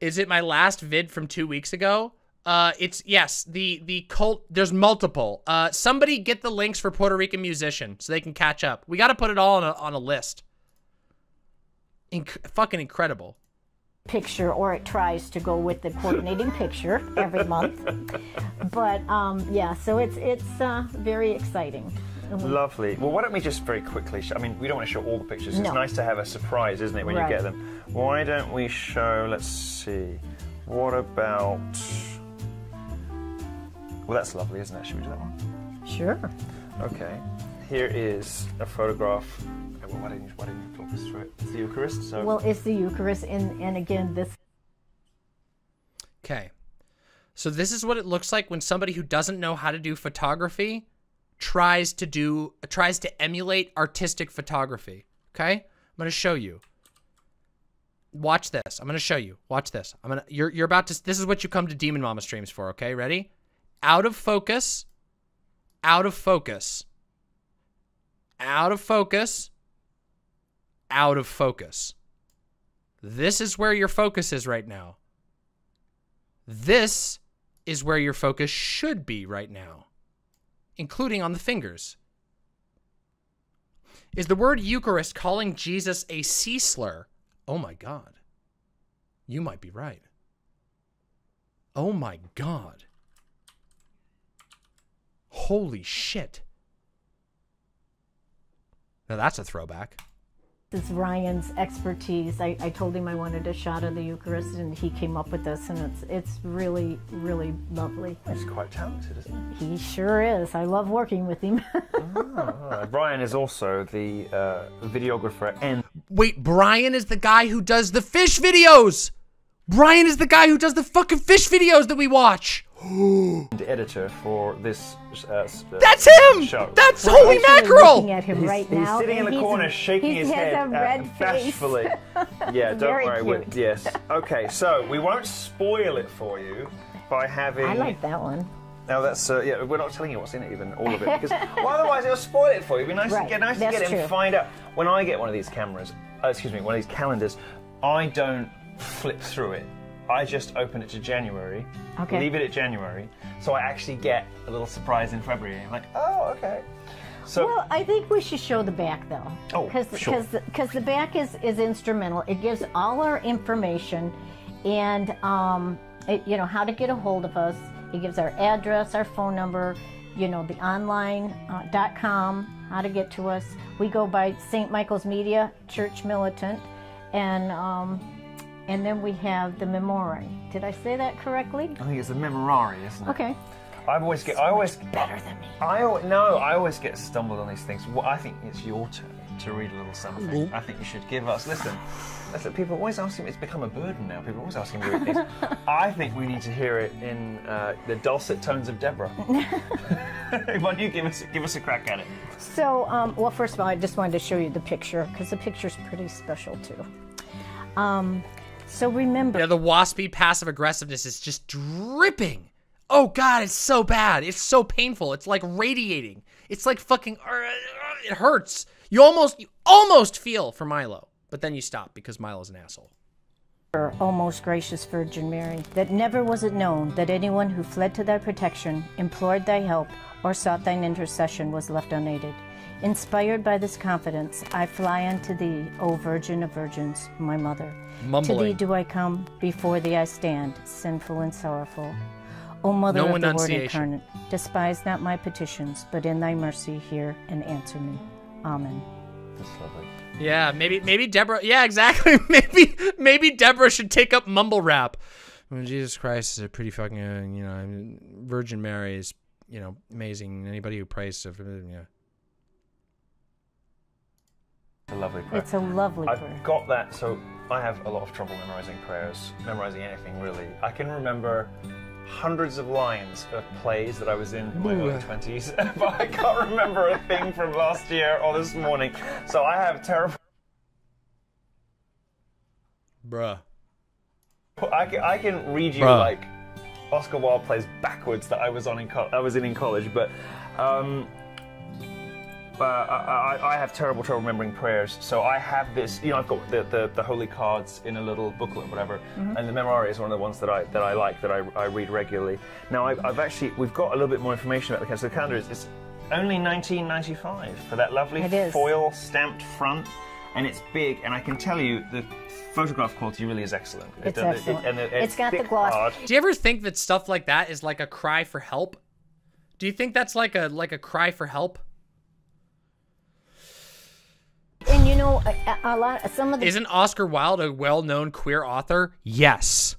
Is it my last vid from two weeks ago? Uh, it's yes. The the cult. There's multiple. Uh, somebody get the links for Puerto Rican musician so they can catch up. We got to put it all on a, on a list. Inc- fucking incredible. picture, or it tries to go with the coordinating picture every month. But um, yeah, so it's it's uh, very exciting. Lovely. Well, why don't we just very quickly? Sh- I mean, we don't want to show all the pictures. It's nice to have a surprise, isn't it, when you get them? Why don't we show? Let's see. What about? Well, that's lovely, isn't it? Should we do that one? Sure. Okay. Here is a photograph. Okay, well, why didn't you, why didn't you talk us through it? It's the Eucharist. So Well, it's the Eucharist, and and again, this Okay. So this is what it looks like when somebody who doesn't know how to do photography tries to do tries to emulate artistic photography. Okay? I'm going to show you. Watch this. I'm going to show you. Watch this. I'm going to you're you're about to this is what you come to Demon Mama streams for, okay? Ready? Out of focus. Out of focus. Out of focus. Out of focus. This is where your focus is right now. This is where your focus should be right now, including on the fingers. Is the word Eucharist calling Jesus a sea slur? Oh my God. You might be right. Oh my God. Holy shit. Now that's a throwback. This is Ryan's expertise. I, I told him I wanted a shot of the Eucharist, and he came up with this, and it's it's really really lovely. he's quite talented, isn't he? He sure is. I love working with him. (laughs) Uh, Brian is also the uh, videographer and Wait, Brian is the guy who does the fish videos. Brian is the guy who does the fucking fish videos that we watch. (gasps) editor for this. Uh, uh, That's him. Show. That's We're holy mackerel. Looking at him He's, right he's now, sitting in the he's- corner shaking his head a uh, face. bashfully. (laughs) yeah, don't Very worry. we- cute. yes. Okay, so we won't spoil it for you by having. I like that one. Now that's uh, yeah. We're not telling you what's in it, even all of it, because (laughs) well, otherwise it'll spoil it for you. It'd be nice Right, to get nice to get it and find out. When I get one of these cameras, uh, excuse me, one of these calendars, I don't flip through it. I just open it to January, Okay. leave it at January, so I actually get a little surprise in February. I'm like, oh, okay. So Well, I think we should show the back though. Oh, Cause, sure. Because the back is, is instrumental. It gives all our information and, um, it, you know, how to get a hold of us. It gives our address, our phone number, you know, the online uh, dot com, how to get to us. We go by St. Michael's Media, Church Militant, and um, and then we have the Memori. Did I say that correctly? I think it's a memorari, isn't it? Okay. I always get. I always Better than me. I al- no. I always get stumbled on these things. Well, I think it's your turn to read a little something. I think you should give us. Listen, listen. People are always asking. It's become a burden now. People are always asking me to read things. (laughs) I think we need to hear it in uh, the dulcet tones of Deborah. (laughs) (laughs) Why don't you give us give us a crack at it? So, um, well, first of all, I just wanted to show you the picture because the picture's pretty special too. Um, so remember, Yeah, the waspy passive aggressiveness is just dripping. Oh god, it's so bad. It's so painful. It's like radiating. It's like fucking. Uh, it hurts. You almost, you almost feel for Milo, but then you stop because Milo's an asshole. O most gracious Virgin Mary, that never was it known that anyone who fled to thy protection, implored thy help, or sought thine intercession was left unaided. Inspired by this confidence, I fly unto thee, O Virgin of Virgins, my mother. To thee do I come, before thee I stand, sinful and sorrowful. O Mother No of the Word incarnate, despise not my petitions, but in thy mercy hear and answer me. Amen. That's lovely. Yeah, maybe maybe Deborah. Yeah, exactly. (laughs) Maybe maybe Deborah should take up mumble rap. I mean, Jesus Christ is a pretty fucking, uh, you know, I mean, Virgin Mary is, you know, amazing. Anybody who prays to, yeah. It's a lovely prayer. It's a lovely I've got that, so I have a lot of trouble memorizing prayers, memorizing anything really. I can remember hundreds of lines of plays that I was in in my early 20s, (laughs) but I can't remember a thing from last year or this morning. So I have terrible. Bruh. I can, I can read you Bruh. like Oscar Wilde plays backwards that I was on in co- I was in in college, but um, uh, I, I- I have terrible trouble remembering prayers. So I have this, you know, I've got the, the, the holy cards in a little booklet, or whatever, and the Memorare is one of the ones that I that I like that I, I read regularly. Now I've, I've actually we've got a little bit more information about the calendar. So the calendar is it's only 1995 for that lovely foil stamped front, and it's big. And I can tell you the photograph quality really is excellent. It's It- it- excellent. and it- It's got the thick gloss. card. Do you ever think that stuff like that is like a cry for help? Do you think that's like a like a cry for help? And you know, a, a lot, some of the Isn't Oscar Wilde a well-known queer author? Yes.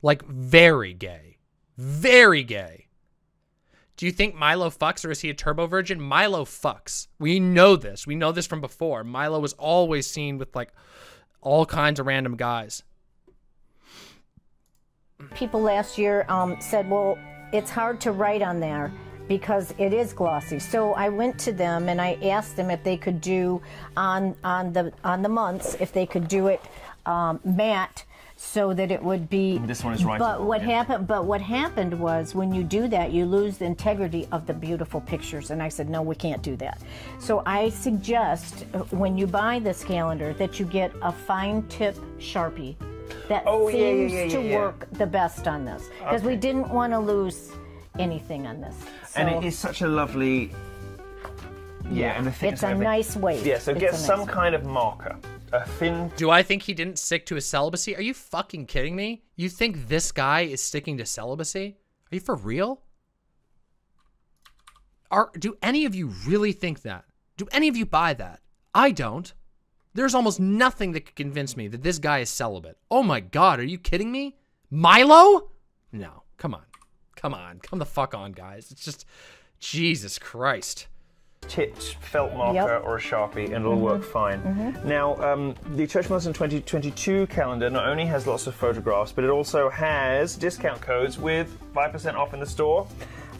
Like very gay. Very gay. Do you think Milo fucks or is he a turbo virgin? Milo fucks. We know this. We know this from before. Milo was always seen with like all kinds of random guys. people last year um, said, well, it's hard to write on there because it is glossy. So I went to them and I asked them if they could do on on the on the months if they could do it um, matte so that it would be. This one is writable, But what yeah. happened? But what happened was when you do that, you lose the integrity of the beautiful pictures. And I said, no, we can't do that. So I suggest uh, when you buy this calendar that you get a fine tip sharpie that Oh, yeah, yeah, seems yeah, to yeah, yeah. work the best on this because we didn't want to lose anything on this. So, and it is such a lovely. Yeah, and the thickness it's a nice weight. Yeah, so It's get a nice some weight. kind of marker, a thin. Do I think he didn't stick to his celibacy? Are you fucking kidding me? You think this guy is sticking to celibacy? Are you for real? Are do any of you really think that? Do any of you buy that? I don't. There's almost nothing that could convince me that this guy is celibate. Oh my god, are you kidding me? Milo? No, come on. Come on. Come the fuck on, guys. It's just Jesus Christ. tipped felt marker Yep. Mm-hmm. or a sharpie and it'll work fine. Now, um, the Church Militant 2022 calendar not only has lots of photographs, but it also has discount codes with 5% off in the store.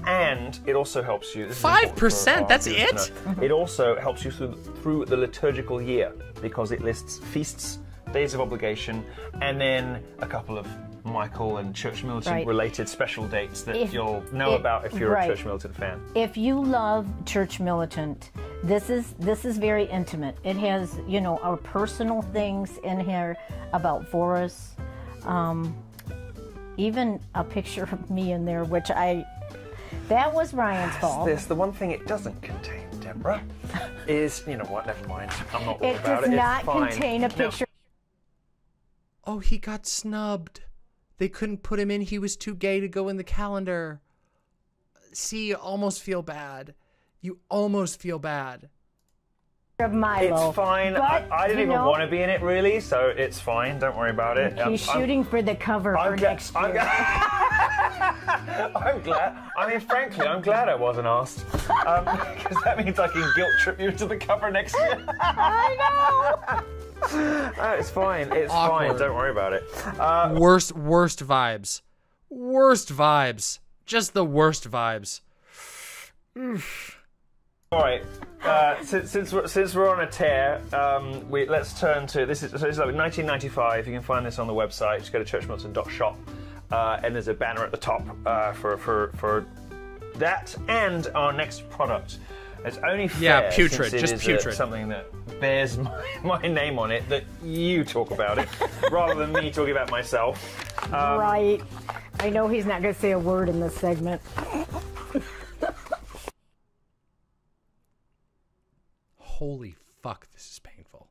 And it also helps you. this is important for 5%? That's viewers to it? It also helps you through, through the liturgical year because it lists feasts, days of obligation, and then a couple of Michael and Church Militant Right. related special dates that If- you'll know if- about if you're right. a Church Militant fan. if you love church militant this is this is very intimate it has you know our personal things in here about Voris um, even a picture of me in there which i that was ryan's fault This the one thing it doesn't contain, Deborah, is you know what? Never mind. I'm not worried it about does it. not it's fine. contain a Now, picture Oh, he got snubbed. They couldn't put him in. He was too gay to go in the calendar. See, you almost feel bad. You almost feel bad. of milo it's fine. I, But, I didn't even know, want to be in it really, so it's fine. Don't worry about it. Um, he's I'm- shooting for the cover I'm, for gla- next I'm, year (laughs) I'm glad. I mean, frankly, I'm glad I wasn't asked (laughs) because that means I can guilt trip you to the cover next year. (laughs) i know (laughs) Uh, it's fine. It's fine. Don't worry about it. Uh, Worst, worst vibes. Worst vibes. Just the worst vibes. (sighs) All right. Uh, since, since, we're, since we're on a tear, um, we, let's turn to this. Is, so this is like 1995. You can find this on the website. Just go to churchmilitant.shop, uh, and there's a banner at the top uh, for, for for that and our next product. It's only fair Yeah, putrid, since it just is, putrid. something that bears (laughs) my, my name on it that you talk about it (laughs) rather than me talking about myself. Um, right i know he's not going to say a word in this segment Holy fuck, this is painful.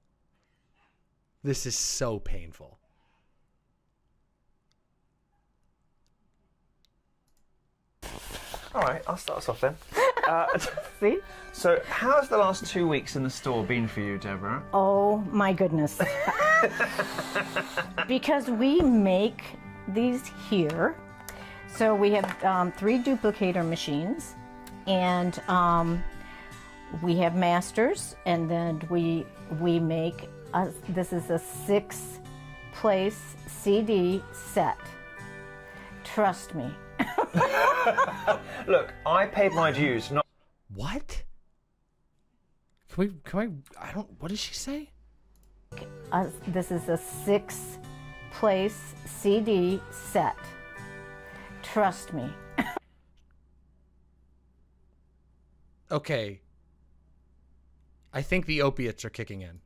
This is so painful. All right, I'll start us off then. (laughs) Uh, see so, how's the last two weeks in the store been for you, Deborah? Oh my goodness. (laughs) because we make these here. So we have um, three duplicator machines, and um, we have masters, and then we we make a, this is a six place CD set. Trust me. (laughs) Look, I paid my dues. Not What? Can we? Can I? I don't. What did she say? Uh, this is a six place CD set. Trust me. Okay. I think the opiates are kicking in.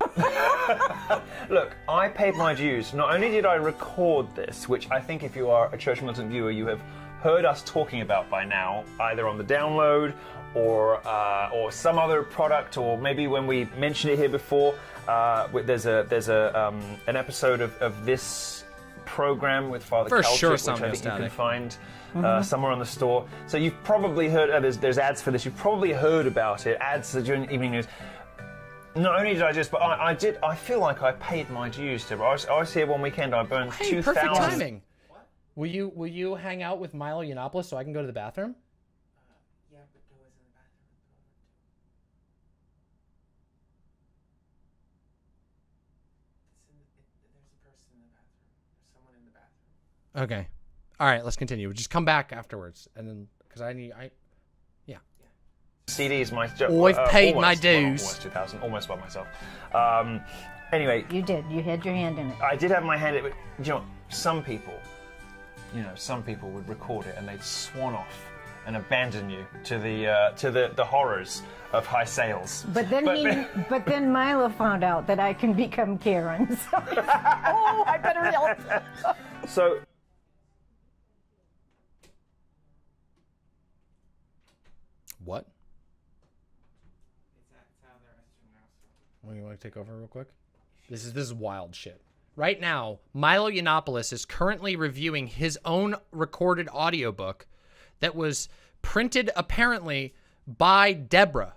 (laughs) (laughs) Look, I paid my dues. Not only did I record this, which I think if you are a Church Militant viewer, you have heard us talking about by now, either on the download or uh, or some other product, or maybe when we mentioned it here before. Uh, there's a there's a um, an episode of, of this program with Father For Kalchik, sure, which I think you can find uh, somewhere on the store. So you've probably heard. Uh, there's there's ads for this. You've probably heard about it. Ads during evening news not only did I just, but I, I did. I feel like I paid my dues. To, I was, I was here one weekend. I burned Hey, two perfect thousand. timing. Will you will you hang out with Milo Yiannopoulos so I can go to the bathroom? Yeah, but Noah's in the bathroom at the moment. It's in, it, there's a person in the bathroom. There's someone in the bathroom. Okay. All right, let's continue. Just come back afterwards, and then because I need I. CDs, my. Oh, I've paid my almost, well, dues. almost two thousand, almost by myself. Um, anyway, You did. You had your hand in it. I did have my hand. in it, but, You know, some people, you know, some people would record it and they'd swan off and abandon you to the uh, to the, the horrors of high sales. But then he, (laughs) but then Milo found out that I can become Karen. (laughs) So, oh, I better help. (laughs) So What? It's, it's out of the restroom now. So. Well, you want to take over real quick? This is this is wild shit. Right now, Milo Yiannopoulos is currently reviewing his own recorded audiobook that was printed apparently by Deborah.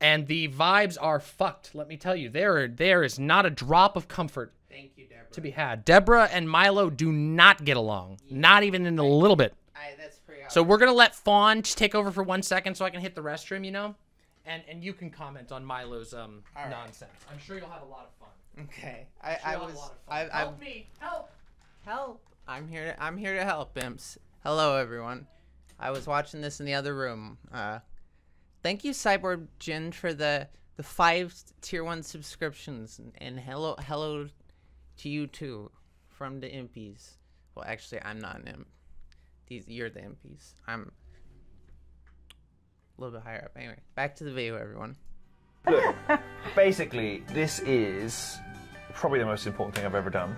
And the vibes are fucked, let me tell you. There there is not a drop of comfort Thank you, Deborah. to be had. Deborah and Milo do not get along. Not even in a little bit. I, that's pretty So we're gonna let Fawn just take over for one second so I can hit the restroom, you know? And and you can comment on Milo's um right. nonsense. I'm sure you'll have a lot of fun. Okay, I, I have was a lot of fun. I, I help me, help. help. I'm here. To, I'm here to help, imps. Hello, everyone. I was watching this in the other room. Uh, thank you, Cyborg Jin, for the the five tier one subscriptions, and, and hello, hello to you too, from the impies. Well, actually, I'm not an imp. These you're the impies. I'm a little bit higher up. Anyway, back to the video, everyone. Look, basically, this is probably the most important thing I've ever done.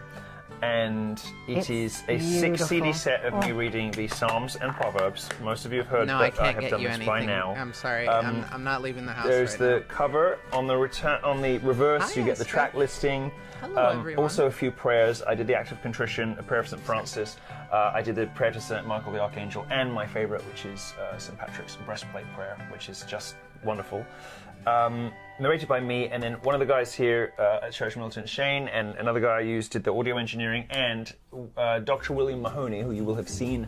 And it It's is a six CD set of me Oh. reading the Psalms and Proverbs. Most of you have heard No, that I can't have get done you this anything. by now. I'm sorry. Um, I'm, I'm not leaving the house There's right the now. cover on the return on the reverse. Hi, you get the Esther. track listing. Hello, Um, everyone. Also, a few prayers. I did the Act of Contrition, a prayer of St. Francis. Uh, I did the prayer to St. Michael the Archangel, and my favorite, which is uh, St. Patrick's breastplate prayer, which is just wonderful. Um, narrated by me, and then one of the guys here uh, at Church Militant, Shane, and another guy I used did the audio engineering, and uh, Dr. William Mahoney, who you will have seen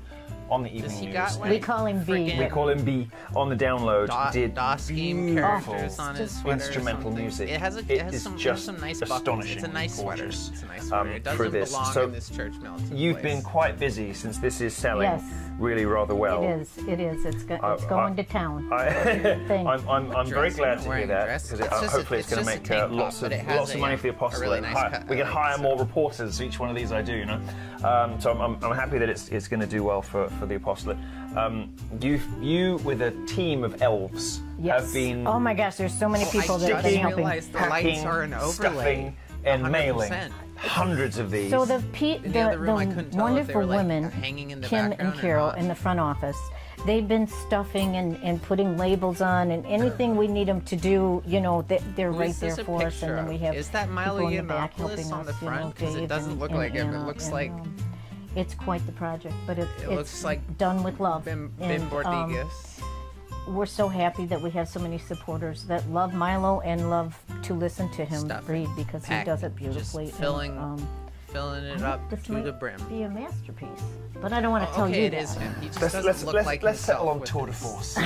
on the evening he news. got like We call him B. friggin' we call him B on the download. DOS, did DOS game beautiful characters on his sweater. or instrumental something. music. It has a, it, It has is some, there's just some nice buttons. It's a astonishingly nice sweater. gorgeous, It's a nice um, it for doesn't this. belong So in this church militant You've place. been quite busy since this is selling Yes. really rather well. It is. It is. It's, go, I- going I- to town. I, (laughs) thing. I'm, I'm, I'm very dress. glad I'm to hear wearing that dress. because It's uh, just a- hopefully it's, it's going to just a make uh, tank top, lots of but it has lots of a, money for the a apostle. really and nice hi- cut, we I can like hire so. more reporters each one of these I do. You know, um, so I'm, I'm, I'm happy that it's, it's going to do well for, for the apostolate. Um, you you with a team of elves Yes. have been oh my gosh, there's so many Oh, people I that have been helping. realized the lights packing, are an overlay. stuffing, and 100%. mailing hundreds of these. So the pe- In the the, other room, I the couldn't tell if they wonderful were, like, women, hanging in the Kim and Carol not. in the front office, they've been stuffing and, and putting labels on and anything we need them to do. You know, they, they're Who right there for us, and then we have Is that Milo in the back helping on us. the you know, it doesn't and- look and like him. It looks and, like- um, it's quite the project, but it, It it's looks like done with love. Bim, um, we're so happy that we have so many supporters that love Milo and love to listen to him Stuff read because he does it, it just beautifully. and, filling- um, filling it up This to might the brim. be a masterpiece, but I don't want to tell okay, you it that. is him. He just Let's doesn't let's look let's, like let's settle on with tour de force. his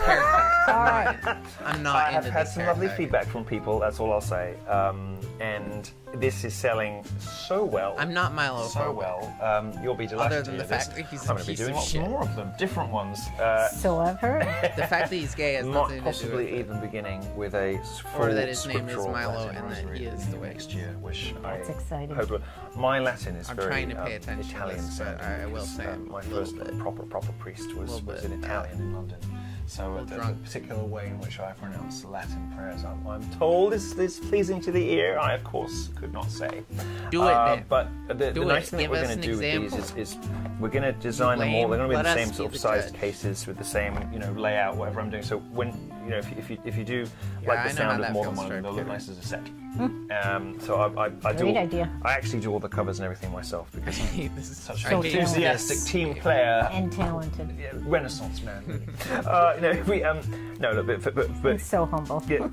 haircut. I'm not, I'm not I have had this some lovely feedback from people. That's all I'll say. Um, and this is selling so well. I'm not Milo. so well. Um, you'll be delighted Other to than hear the this. fact that he's a I'm going to be piece doing of lots shit. more of them, different ones. Uh, So I've heard. (laughs) The fact that he's gay has not nothing to do possibly with it. even beginning with a full Or that his name is Milo Latin and that he is the the way. next year, which That's I exciting. hope. My Latin is I'm very trying to pay um, attention to Italian this, but sounding I- I will say um, my first bit. proper proper priest was, was bit, an uh, Italian in London. So uh, little the, the particular way in which I pronounce Latin prayers, I'm, I'm told is, is pleasing to the ear. I of course could not say. Do it, Uh, but the, the nice it. thing that Give we're going to do with these is, is we're going to design them all. They're going to be Let the same sort of sized judge. cases with the same you know layout, whatever I'm doing. So when you know if you, if you, if you do Yeah, like the sound of more than one, of them, they'll look nice as a set. Um, so I, I, I do. Great idea. I actually do all the covers and everything myself because (laughs) I'm this is such So an enthusiastic this. team player. and talented. Yeah, Renaissance man. really. uh, no, we um, no, look, but but, but, He's so humble. yeah.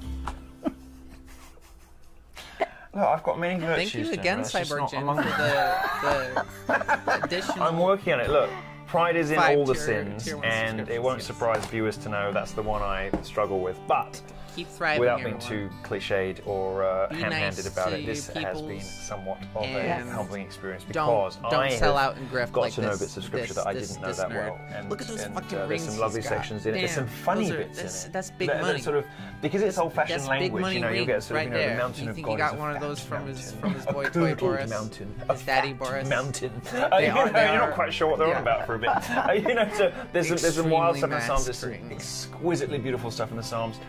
Look, I've got many virtues. Thank you again, that's just Cyborg not Jim, among for the, the (laughs) additional. I'm working on it. Look, pride is in Five all the tier- sins, and it won't yes. surprise viewers to know that's the one I struggle with. But Keep thriving, without being everyone. too cliched or uh, Be ham-handed nice about it, this has been somewhat of a humbling experience Don't because don't I sell have out and grift got like to know this, bits of scripture this, that I this, didn't know that nerd. well. And, Look at those and, fucking uh, rings. There's some lovely sections in it. There's some funny are- bits that's, in it. That's big that, that money. sort of because it's old-fashioned language. you know, you ring get sort of right you know the mountain you of think God he got one of those from his from his (laughs) boy toy Voris? mountain. His daddy Voris. Mountain. (laughs) Uh, you are- know, they you're not quite sure what they're on about for a bit. Uh, you know, there's some, there's some wild stuff in the Psalms. There's some exquisitely beautiful stuff in the Psalms.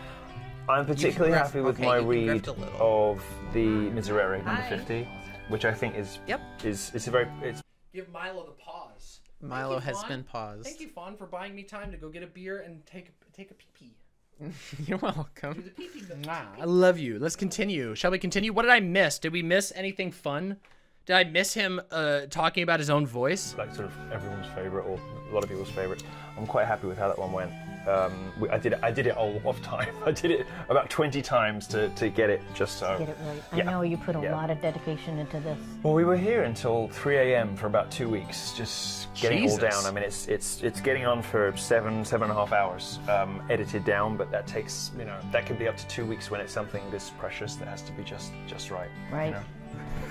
I'm particularly happy with okay, my read grift a little. of the Miserere number Hi. 50, which I think is Yep. is it's a very it's Give Milo the pause. Milo you, has Fawn. been paused. Thank you, Fawn, for buying me time to go get a beer and take a, take a pee pee. (laughs) You're welcome. The pee pee. I love you. Let's continue. Shall we continue? What did I miss? Did we miss anything fun? Did I miss him uh, talking about his own voice? like sort of everyone's favorite or a lot of people's favorite. I'm quite happy with how that one went. Um, we, I did it, I did it a lot of time. (laughs) I did it about 20 times to, to get it just so. Get it right. I know you put a Yeah. lot of dedication into this. Well, we were here until 3 a.m. for about two weeks, just getting it all down. I mean, it's it's it's getting on for seven seven and a half hours, um, edited down. But that takes you know that could be up to two weeks when it's something this precious that has to be just just right. you Right. know?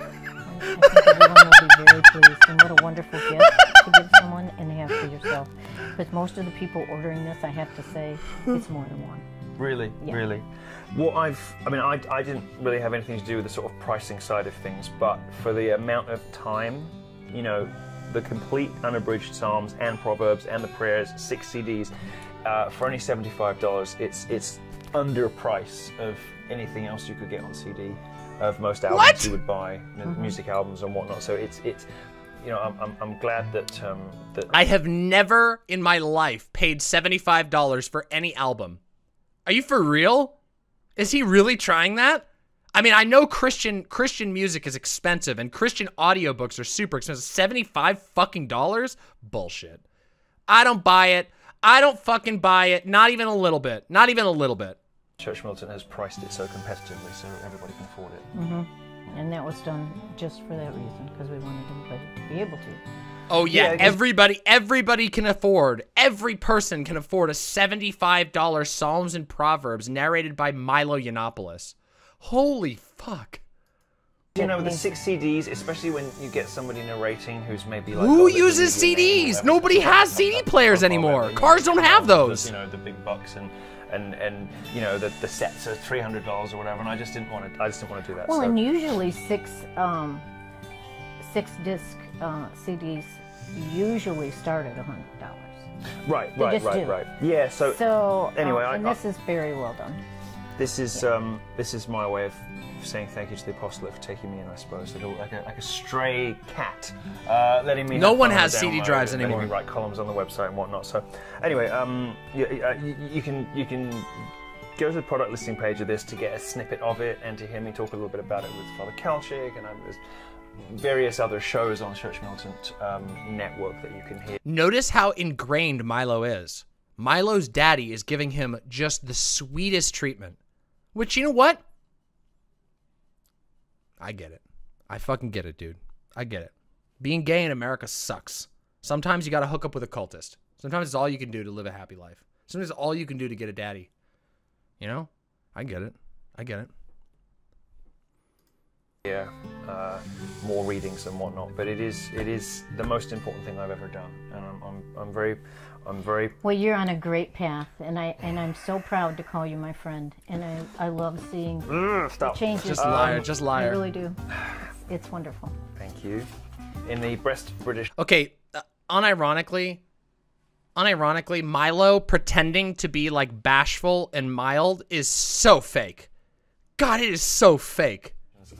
(laughs) I think everyone will be very pleased. And what a wonderful gift to give someone and have for yourself. Because most of the people ordering this, I have to say, it's more than one. Really, Yeah. really. What I've, I mean, I, I didn't really have anything to do with the sort of pricing side of things, but for the amount of time, you know, the complete unabridged Psalms and Proverbs and the prayers, six CDs, uh, for only seventy-five dollars, it's it's under price of anything else you could get on CD, of most albums What? you would buy, mu- music albums and whatnot. So it's it's, you know, I'm I'm, I'm glad that um, that I have never in my life paid $75 for any album. Are you for real? Is he really trying that? I mean, I know Christian Christian music is expensive and Christian audiobooks are super expensive. 75 fucking dollars? Bullshit. I don't buy it. I don't fucking buy it. Not even a little bit. Not even a little bit. Church Militant has priced it so competitively, so everybody can afford it. Mm-hmm. And that was done just for that reason, because we wanted everybody to be able to. Oh yeah, Yeah, 'cause- everybody everybody can afford. Every person can afford a $75 Psalms and Proverbs narrated by Milo Yiannopoulos. Holy fuck. You know, the six CDs, especially when you get somebody narrating who's maybe like. Who got a bit of uses media name or CDs? Nobody has CD players anymore. where, you know, Cars don't have those. You know, the big bucks and and and you know the the sets are three hundred dollars or whatever, and I just didn't want to. I just didn't want to do that. Well, so. and usually six um, six disc uh, CDs usually start at hundred dollars. right, they right, right, do. right. Yeah. So, So Anyway, um, I- and I- this is very well done. This is um this is my way of saying thank you to the apostle for taking me in. I suppose like a like a, like a stray cat, uh, letting me. No one has CD drives letting anymore. Me write columns on the website and whatnot. So, anyway, um, you, uh, you, you can you can go to the product listing page of this to get a snippet of it and to hear me talk a little bit about it with Father Kalchik and there's various other shows on Church Militant um, network that you can hear. Notice how ingrained Milo is. Milo's daddy is giving him just the sweetest treatment. Which, you know what? I get it. I fucking get it, dude. I get it. Being gay in America sucks. Sometimes you got to hook up with a cultist. Sometimes it's all you can do to live a happy life. Sometimes it's all you can do to get a daddy. You know? I get it. I get it. Yeah, uh, more readings and whatnot. But it is it is the most important thing I've ever done, and I'm I'm, I'm very I'm very Well, you're on a great path, and I and I'm so proud to call you my friend. And I I love seeing Ugh, stop. changes. Just in liar, you. just I really do. It's, it's wonderful. Thank you. In the breast British Okay, uh, unironically, unironically, Milo pretending to be like bashful and mild is so fake. God, it is so fake.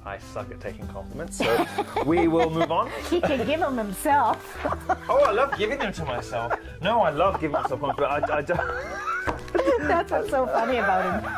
I suck at taking compliments, so (laughs) we will move on. He can give them himself. (laughs) Oh, I love giving them to myself. No, I love giving myself compliments, but I, I don't. (laughs) That's what's so funny about him.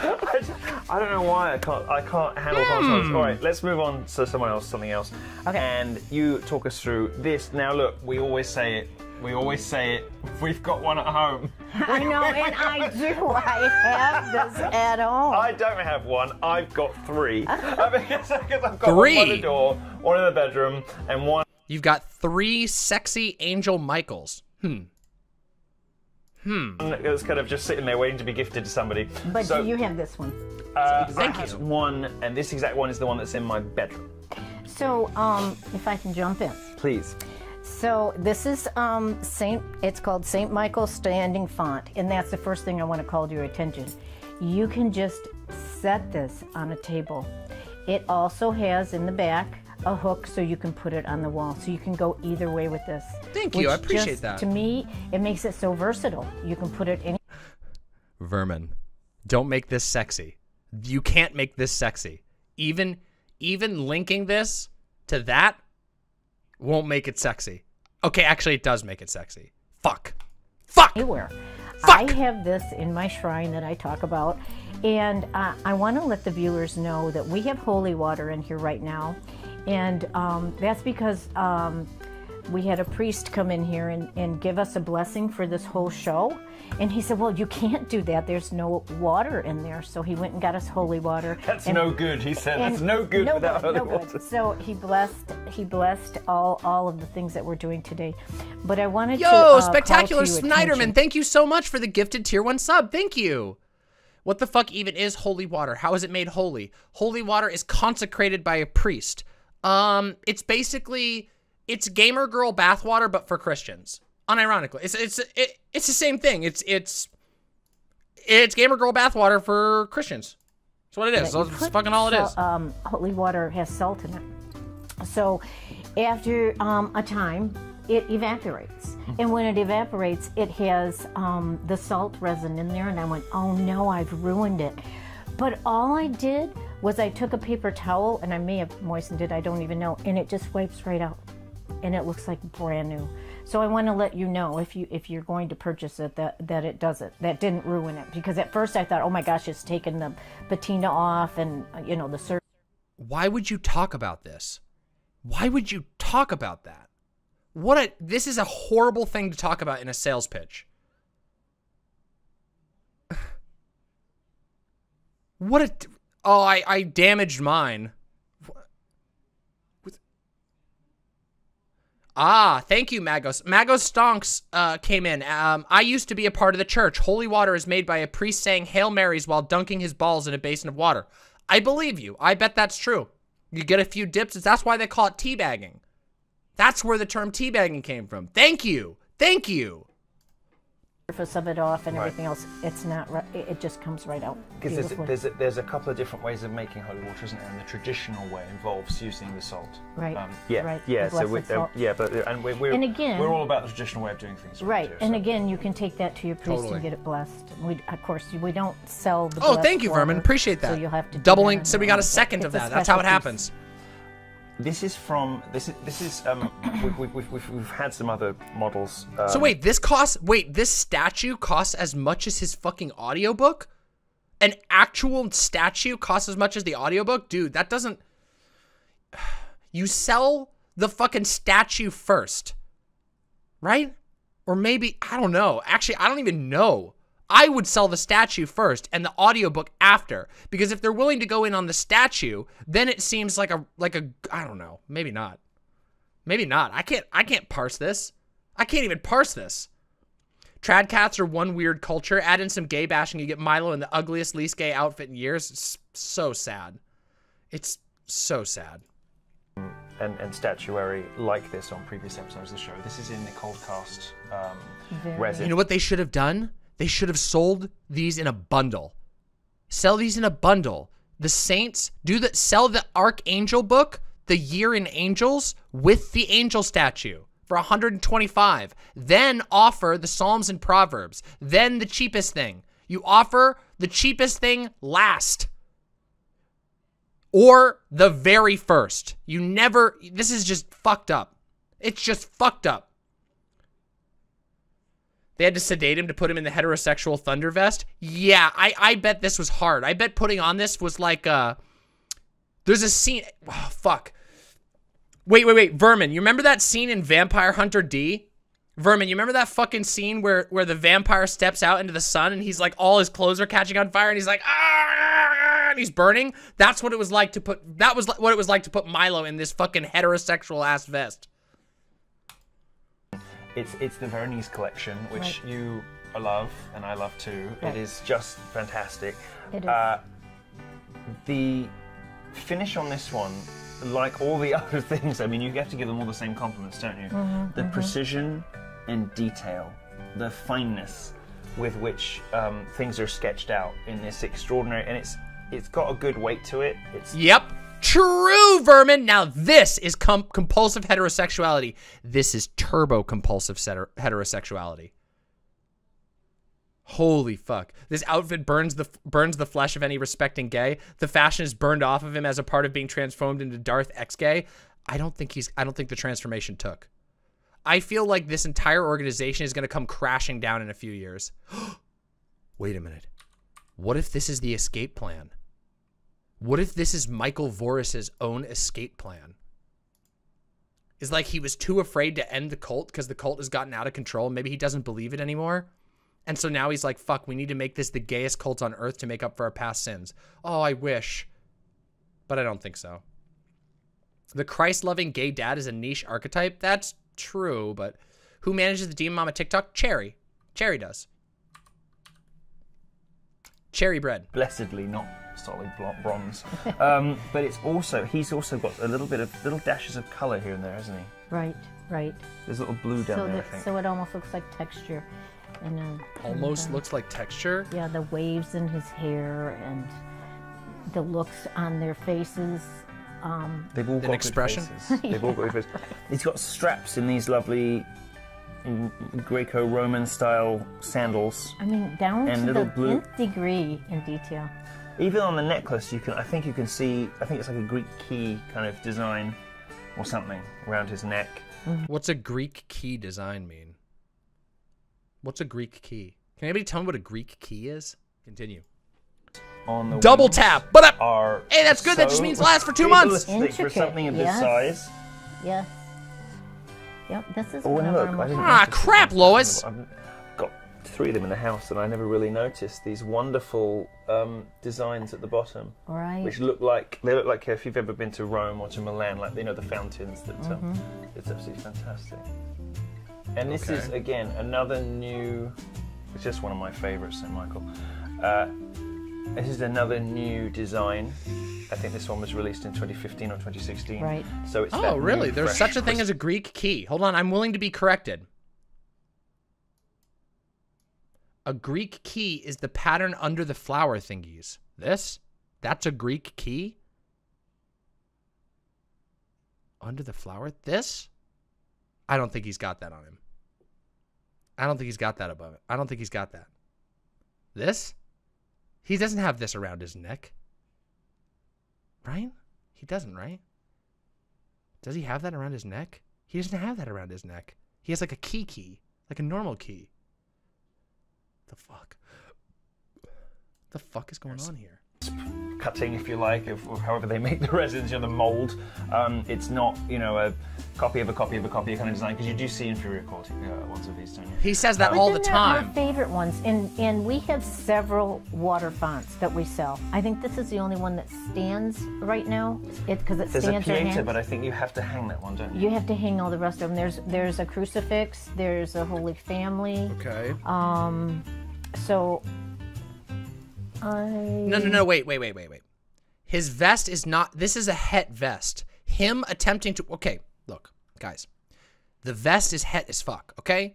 I just- I don't know why I can't. I can't handle compliments. Hmm. All right, let's move on to someone else, something else. Okay. And you talk us through this. Now, look, we always say it. We always say it. We've got one at home. I know, and I do. I have this at home. I don't have one. I've got three. (laughs) Uh, because, because I've got Three? one by the door, one in the bedroom, and one. You've got three sexy Angel Michaels. Hmm. That's kind of just sitting there waiting to be gifted to somebody. but so, do you have this one? uh, Thank I you. One, and this exact one is the one that's in my bedroom. So, um, if I can jump in. Please. So this is um, Saint. It's called Saint Michael Standing Font, and that's the first thing I want to call to your attention. You can just set this on a table. It also has in the back a hook so you can put it on the wall, so you can go either way with this. Thank you, I appreciate just, that. To me, it makes it so versatile. You can put it in. Vermin, don't make this sexy. You can't make this sexy. Even even linking this to that won't make it sexy. Okay, actually it does make it sexy. Fuck. Fuck. anywhere. Fuck! I have this in my shrine that I talk about, and uh, I want to let the viewers know that we have holy water in here right now, and um, that's because um, we had a priest come in here and, and give us a blessing for this whole show. And he said, Well, you can't do that. There's no water in there. So he went and got us holy water. (laughs) That's and- no good, he said. That's no good no without good, holy no water. good. So he blessed he blessed all all of the things that we're doing today. But I wanted to Yo, uh, call spectacular to Snyderman, attention- thank you so much for the gifted tier 1 sub. Thank you. What the fuck even is holy water? How is it made holy? Holy water is consecrated by a priest. Um, it's basically it's gamer girl bathwater but for Christians. Unironically. It's it's it, it's the same thing. It's it's it's gamer girl bathwater for Christians. That's what it is. that That's fucking all it is. Um, holy water has salt in it. So after um, a time, it evaporates. Hmm. And when it evaporates, it has um, the salt resin in there. And I went, oh no, I've ruined it. But all I did was I took a paper towel, and I may have moistened it, I don't even know, and it just wipes right out. And it looks like brand new. So I want to let you know if you if you're going to purchase it that that it does it. That didn't ruin it because at first I thought, oh my gosh, it's taken the patina off and you know the sur- why would you talk about this? Why would you talk about that? What a this is a horrible thing to talk about in a sales pitch. (sighs) What a oh I I damaged mine. With- Ah, thank you, Magos. Magos Stonks uh, came in. Um, I used to be a part of the church. Holy water is made by a priest saying Hail Marys while dunking his balls in a basin of water. I believe you. I bet that's true. You get a few dips. That's why they call it teabagging. That's where the term teabagging came from. Thank you. Thank you. Surface of it off and Right. everything else. It's not. ri- It it just comes right out. Because there's, there's, a, there's a couple of different ways of making holy water, isn't there? And the traditional way involves using the salt. Right, um, yeah. right, Yeah. the So we, blessed salt. yeah, but uh, and we're, we're And again- we're all about the traditional way of doing things. Right, here, and so- again, you can take that to your priest Totally. and get it blessed. We, of course, we don't sell the. Oh, thank you, Vermin. Appreciate that. So you'll have to do doubling. that So we got a second of It's a that. That's how it happens. piece. This is from this is this is um we, we, we've, we've we've had some other models. Um, So wait, this costs. Wait, this statue costs as much as his fucking audiobook? An actual statue costs as much as the audiobook? Dude, that doesn't. (sighs) You sell the fucking statue first, right? Or maybe I don't know. Actually, I don't even know. I would sell the statue first and the audiobook after because if they're willing to go in on the statue, then it seems like a like a I don't know, maybe not. Maybe not. I can't I can't parse this. I can't even parse this. Trad cats are one weird culture. Add in some gay bashing, you get Milo in the ugliest, least gay outfit in years. It's so sad. It's so sad. and, and statuary like this on previous episodes of the show. This is in the cold cast um, Very. resin. You know what they should have done? They should have sold these in a bundle. Sell these in a bundle. The Saints do the sell the Archangel book, the Year in Angels, with the angel statue for 125. Then offer the Psalms and Proverbs. Then the cheapest thing. You offer the cheapest thing last. Or the very first. You never this is just fucked up. It's just fucked up. They had to sedate him to put him in the heterosexual thunder vest. Yeah, I, I bet this was hard. I bet putting on this was like uh there's a scene oh, fuck. Wait, wait, wait, Vermin, you remember that scene in Vampire Hunter D? Vermin, you remember that fucking scene where where the vampire steps out into the sun and he's like all his clothes are catching on fire and he's like ah and he's burning? That's what it was like to put that was what it was like to put Milo in this fucking heterosexual ass vest. It's it's the Veronese collection, which Right. you love and I love too. Right. It is just fantastic. It is. Uh, the finish on this one, like all the (laughs) other things, I mean, you have to give them all the same compliments, don't you? Mm-hmm, the precision and detail, the fineness with which um, things are sketched out in this extraordinary, and it's it's got a good weight to it. It's Yep. True, Vermin. Now, this is com- compulsive heterosexuality. This is turbo compulsive heterosexuality. Holy fuck. This outfit burns the burns the flesh of any respecting gay. The fashion is burned off of him as a part of being transformed into Darth X gay. I don't think he's I don't think the transformation took. I feel like this entire organization is going to come crashing down in a few years. (gasps) Wait a minute. What if this is the escape plan? What if this is Michael Voris's own escape plan? Is like he was too afraid to end the cult because the cult has gotten out of control. Maybe he doesn't believe it anymore. And so now he's like, fuck, we need to make this the gayest cult on earth to make up for our past sins. Oh, I wish. But I don't think so. The Christ loving gay dad is a niche archetype. That's true, but who manages the Demon Mama TikTok? Cherry. Cherry does. Cherry bread. blessedly not solid bronze, (laughs) um, but it's also he's also got a little bit of little dashes of colour here and there, hasn't he? Right, right. There's a little blue down So, there, I that, think. so it almost looks like texture. And, uh, Almost and, uh, looks like texture. Yeah, the waves in his hair and the looks on their faces. Um, They've all got good expression? faces. They've all got good (laughs) faces. He's got straps in these lovely Greco-Roman style sandals. I mean, down And to little the blue- nth degree in detail. Even on the necklace, you can. I think you can see. I think it's like a Greek key kind of design, or something around his neck. Mm-hmm. What's a Greek key design mean? What's a Greek key? Can anybody tell me what a Greek key is? Continue. On the Double tap. But up. Are Hey, that's good. That just means last for two months. realistic For something of this size. Yes. Yep, this is Oh, one and of our I didn't most- Ah, crap, one. Lois. I've got three of them in the house, and I never really noticed these wonderful um, designs at the bottom, Right. which look like they look like if you've ever been to Rome or to Milan, like you know the fountains. That um, Mm-hmm. it's absolutely fantastic. And this Okay. is again another new. It's just one of my favourites, St Michael. Uh, this is another new design. I think this one was released in 2015 or 2016. Right. So it's Oh, that really? new, There's such a thing as a Greek key. Hold on, I'm willing to be corrected. A Greek key is the pattern under the flower thingies. This? That's a Greek key? Under the flower? This? I don't think he's got that on him. I don't think he's got that above it. I don't think he's got that. This? He doesn't have this around his neck. Right? He doesn't, right? Does he have that around his neck? He doesn't have that around his neck. He has like a key key, like a normal key. The fuck? The fuck is going on here? Cutting, if you like, of, of however they (laughs) make the resins, you know, the mold. Um, it's not, you know, a copy of a copy of a copy of kind of design because you do see inferior quality uh, ones of these, don't you? He says that But all the then there are time. favorite ones, and and we have several water fonts that we sell. I think this is the only one that stands right now, it because it There's a stands or Pieta, hangs. but I think you have to hang that one, don't you? You have to hang all the rest of them. There's there's a crucifix. There's a Holy Family. Okay. Um, So I No, no, no. Wait, wait, wait, wait, wait. His vest is not. This is a het vest. Him attempting to. Okay, look, guys. The vest is het as fuck. Okay,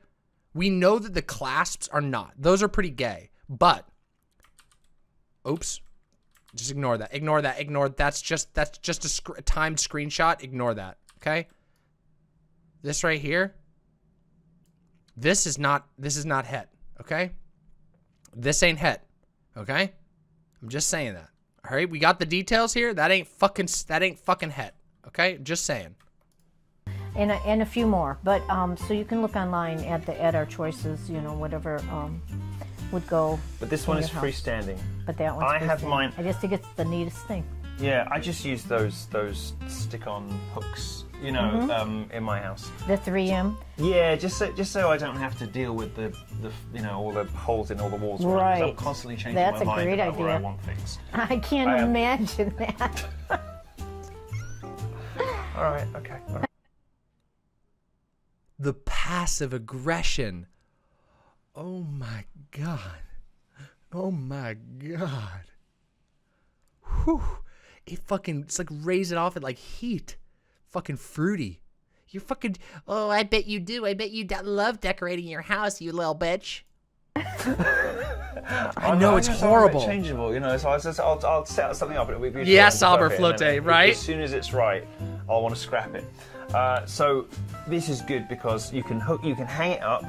we know that the clasps are not. Those are pretty gay. But, oops, just ignore that. Ignore that. Ignore. That's just that's just a, sc- a timed screenshot. Ignore that. Okay. This right here. This is not. This is not het. Okay. This ain't het. Okay. I'm just saying that. All right, we got the details here. That ain't fucking. That ain't fucking het. Okay, just saying. and a, and a few more. But um, so you can look online at the at our choices. You know whatever um, would go. But this one is house. freestanding. But that one's I have mine- I just think it's the neatest thing. Yeah, I just use those those stick-on hooks, you know, Mm-hmm. um, in my house. The 3M. Yeah, just so just so I don't have to deal with the, the you know all the holes in all the walls. around, 'cause I'm constantly changing That's my a mind great about where I idea. want things. (laughs) I can't I have- imagine that. (laughs) (laughs) All right, okay. all right. The passive aggression. Oh my god. Oh my god. Whew. It fucking it's like raise it off at like heat. Fucking fruity. You're fucking Oh, I bet you do. I bet you de- love decorating your house, you little bitch. (laughs) I know I'm it's just a horrible. changeable, you know. So I just, I'll, I'll set something up and it'll be beautiful. Yes, it'll be Albert perfect, Flotte, right? As soon as it's right, I'll want to scrap it. Uh, so this is good because you can hook, you can hang it up,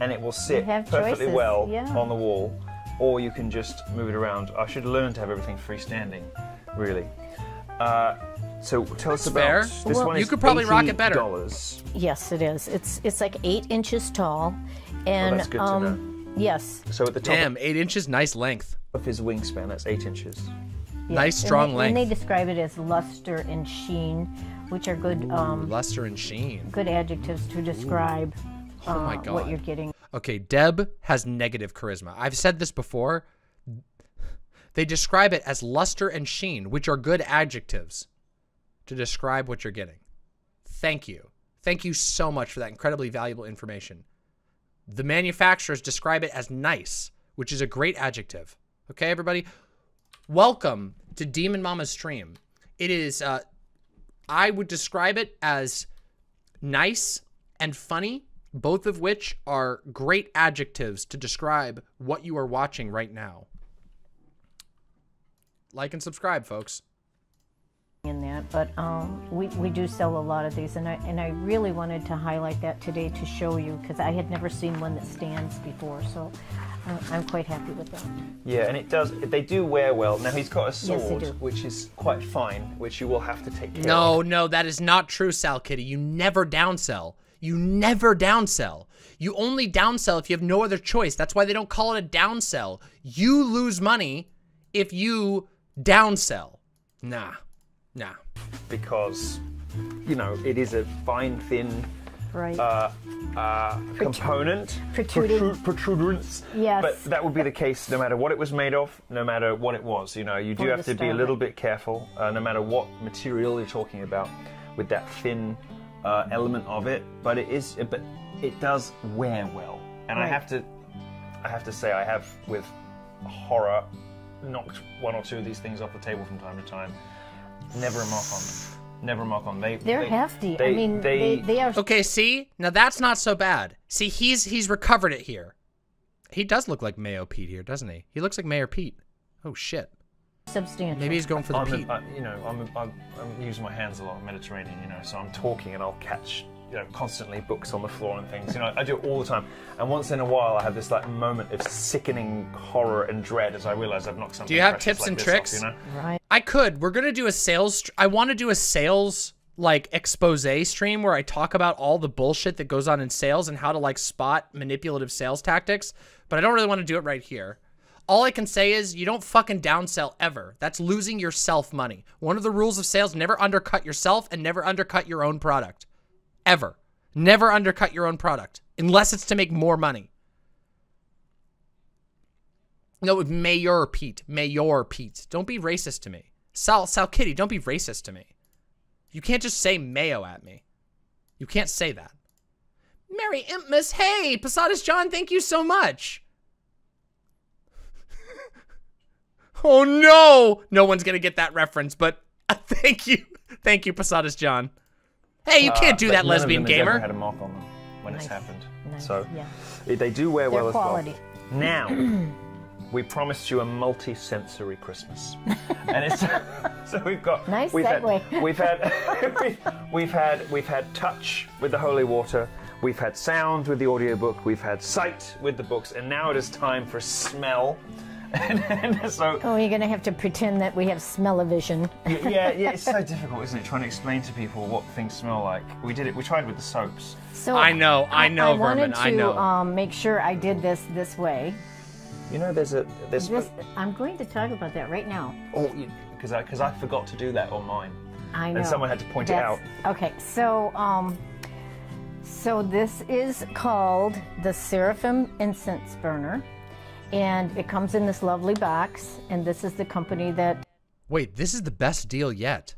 and it will sit perfectly choices, well yeah. on the wall, or you can just move it around. I should learn to have everything freestanding, really. Uh, so tell us about fair. this Well, one. you is could probably rock it better. Dollars. yes, it is. It's it's like eight inches tall, and that's good to um, yes, So at the top Damn, eight inches, nice length. of his wingspan, that's eight inches. Nice And strong they, And they describe it as luster and sheen, which are good um, Luster and sheen. good adjectives to describe uh, Oh my what you're getting. Okay, Deb has negative charisma. I've said this before. They describe it as luster and sheen, which are good adjectives to describe what you're getting. Thank you. Thank you so much for that incredibly valuable information. The manufacturers describe it as nice, which is a great adjective. Okay, everybody? Welcome to Demon Mama's stream. It is, uh, I would describe it as nice and funny, both of which are great adjectives to describe what you are watching right now. Like and subscribe, folks. In that, but um, we, we do sell a lot of these, and I and I really wanted to highlight that today to show you because I had never seen one that stands before, so I'm, I'm quite happy with that. Yeah, and it does. They do wear well. Now he's got a sword, do. which is quite fine, which you will have to take care No, of. no, that is not true, Sal Kitty. You never downsell. You never downsell. You only downsell if you have no other choice. That's why they don't call it a downsell. You lose money if you downsell. Nah, nah. because you know it is a fine, thin Right. uh, uh, component, protruding. protru- protuberance. Yes. But that would be the case no matter what it was made of, no matter what it was. You know, you do Or have to be a little bit careful, uh, no matter what material you're talking about, with that thin uh, element of it. But it is, but it does wear well, and I have to, I have to say, I have with horror knocked one or two of these things off the table from time to time. Never a mark on them. Never a mark on. They They're they- hefty. They, I mean, they, they are Okay, see? Now that's not so bad. See, he's he's recovered it here. He does look like Mayo Pete here, doesn't he? He looks like Mayor Pete. Oh shit. substantial. Maybe he's going for the I'm, Pete. a, I, you know, I'm, a, I'm, I'm using my hands a lot, Mediterranean, you know, so I'm talking and I'll catch, you know, constantly books on the floor and things. You know, I do it all the time. And once in a while, I have this like moment of sickening horror and dread as I realize I've knocked something. Do you have tips like and tricks? Off, you know? right. I could. We're gonna do a sales. Str- I want to do a sales like expose stream where I talk about all the bullshit that goes on in sales and how to like spot manipulative sales tactics. But I don't really want to do it right here. All I can say is you don't fucking downsell ever. That's losing yourself money. One of the rules of sales, never undercut yourself and never undercut your own product. Ever. Never undercut your own product unless it's to make more money. No, Mayor Pete. Mayor Pete. Don't be racist to me. Sal, Sal Kitty, don't be racist to me. You can't just say mayo at me. You can't say that. Merry Impmas, hey, Posadas John, thank you so much. (laughs) oh no! No one's gonna get that reference, but (laughs) thank you. Thank you, Posadas John. Hey, you can't do Uh, but that, none of lesbian them has ever gamer. had a mark on them when it's happened. Nice, So yeah. they do wear They're well quality. as well. Now, (clears throat) we promised you a multi-sensory Christmas, (laughs) and it's (laughs) so we've got Nice we've segue. Had, (laughs) we've had we've, we've had we've had touch with the holy water. We've had sound with the audiobook, we've had sight with the books, and now it is time for smell. And, (laughs) and so Oh, you're gonna have to pretend that we have smell-o-vision. yeah, (laughs) yeah, it's so difficult, isn't it, trying to explain to people what things smell like. We did it. We tried with the soaps. So I know, I know, I wanted Vermin, to I know. Um, make sure I did this this way. You know, there's a there's This, I'm going to talk about that right now. oh because I because I forgot to do that on mine. I know. And someone had to point it out. Okay, so um, so this is called the Seraphim Incense Burner, and it comes in this lovely box. And this is the company that Wait, this is the best deal yet.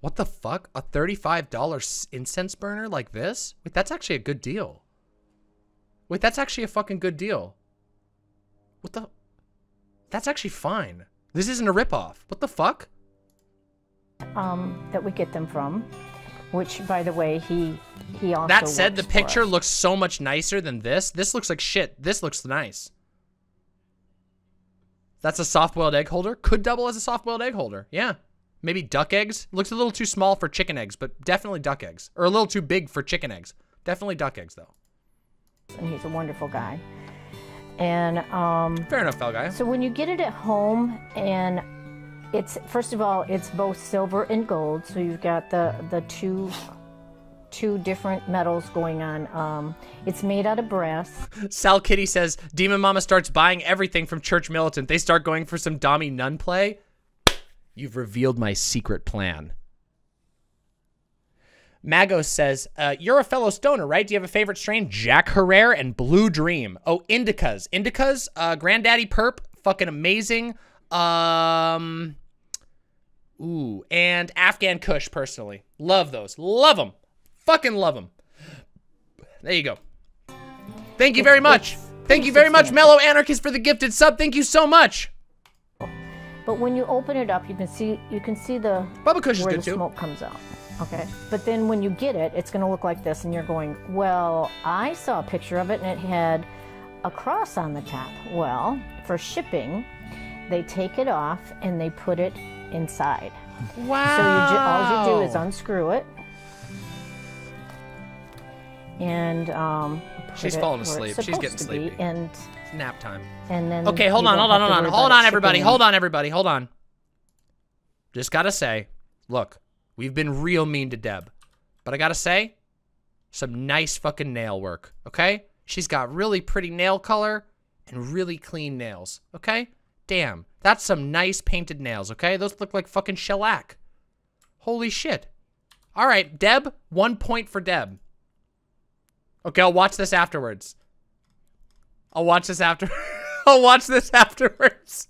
What the fuck? A $35 incense burner like this? Wait, that's actually a good deal. Wait, that's actually a fucking good deal. What the? That's actually fine. This isn't a ripoff. What the fuck? um, that we get them from. Which, by the way, he he also. That said, the picture looks so much nicer than this. This looks like shit. This looks nice. That's a soft-boiled egg holder. Could double as a soft-boiled egg holder. Yeah. Maybe duck eggs. Looks a little too small for chicken eggs, but definitely duck eggs. Or a little too big for chicken eggs. Definitely duck eggs, though. and he's a wonderful guy. And um, Fair enough, fell guy. So when you get it at home, and it's first of all, it's both silver and gold. So you've got the the two two different metals going on. Um, it's made out of brass. Sal Kitty says Demon Mama starts buying everything from Church Militant. They start going for some Dommy Nun play. You've revealed my secret plan. Magos says, uh, You're a fellow stoner, right? Do you have a favorite strain? Jack Herer and Blue Dream. Oh, Indicas. Indicas, uh, Granddaddy Purp, fucking amazing. Um, ooh, and Afghan Kush, personally. Love those. Love them. Fucking love them. There you go. Thank you very much. Thank you very much. Mellow Anarchist, for the gifted sub. Thank you so much. But when you open it up, you can see you can see the Bubba Kush is where good the too. smoke comes out. Okay. But then when you get it, it's going to look like this, and you're going, well, I saw a picture of it, and it had a cross on the top. Well, for shipping, they take it off and they put it inside. Wow. So you all you do is unscrew it, and um, She's falling asleep. She's getting to be, sleepy. and It's nap time. and then Okay, hold on, hold on, hold on. Hold on, everybody. Hold on, everybody. Hold on. Just gotta say, look, we've been real mean to Deb. But I gotta say, some nice fucking nail work, okay? She's got really pretty nail color and really clean nails, okay? Damn, that's some nice painted nails, okay? Those look like fucking shellac. Holy shit. All right, Deb, one point for Deb. Okay, I'll watch this afterwards. I'll watch this after. (laughs) I'll watch this afterwards.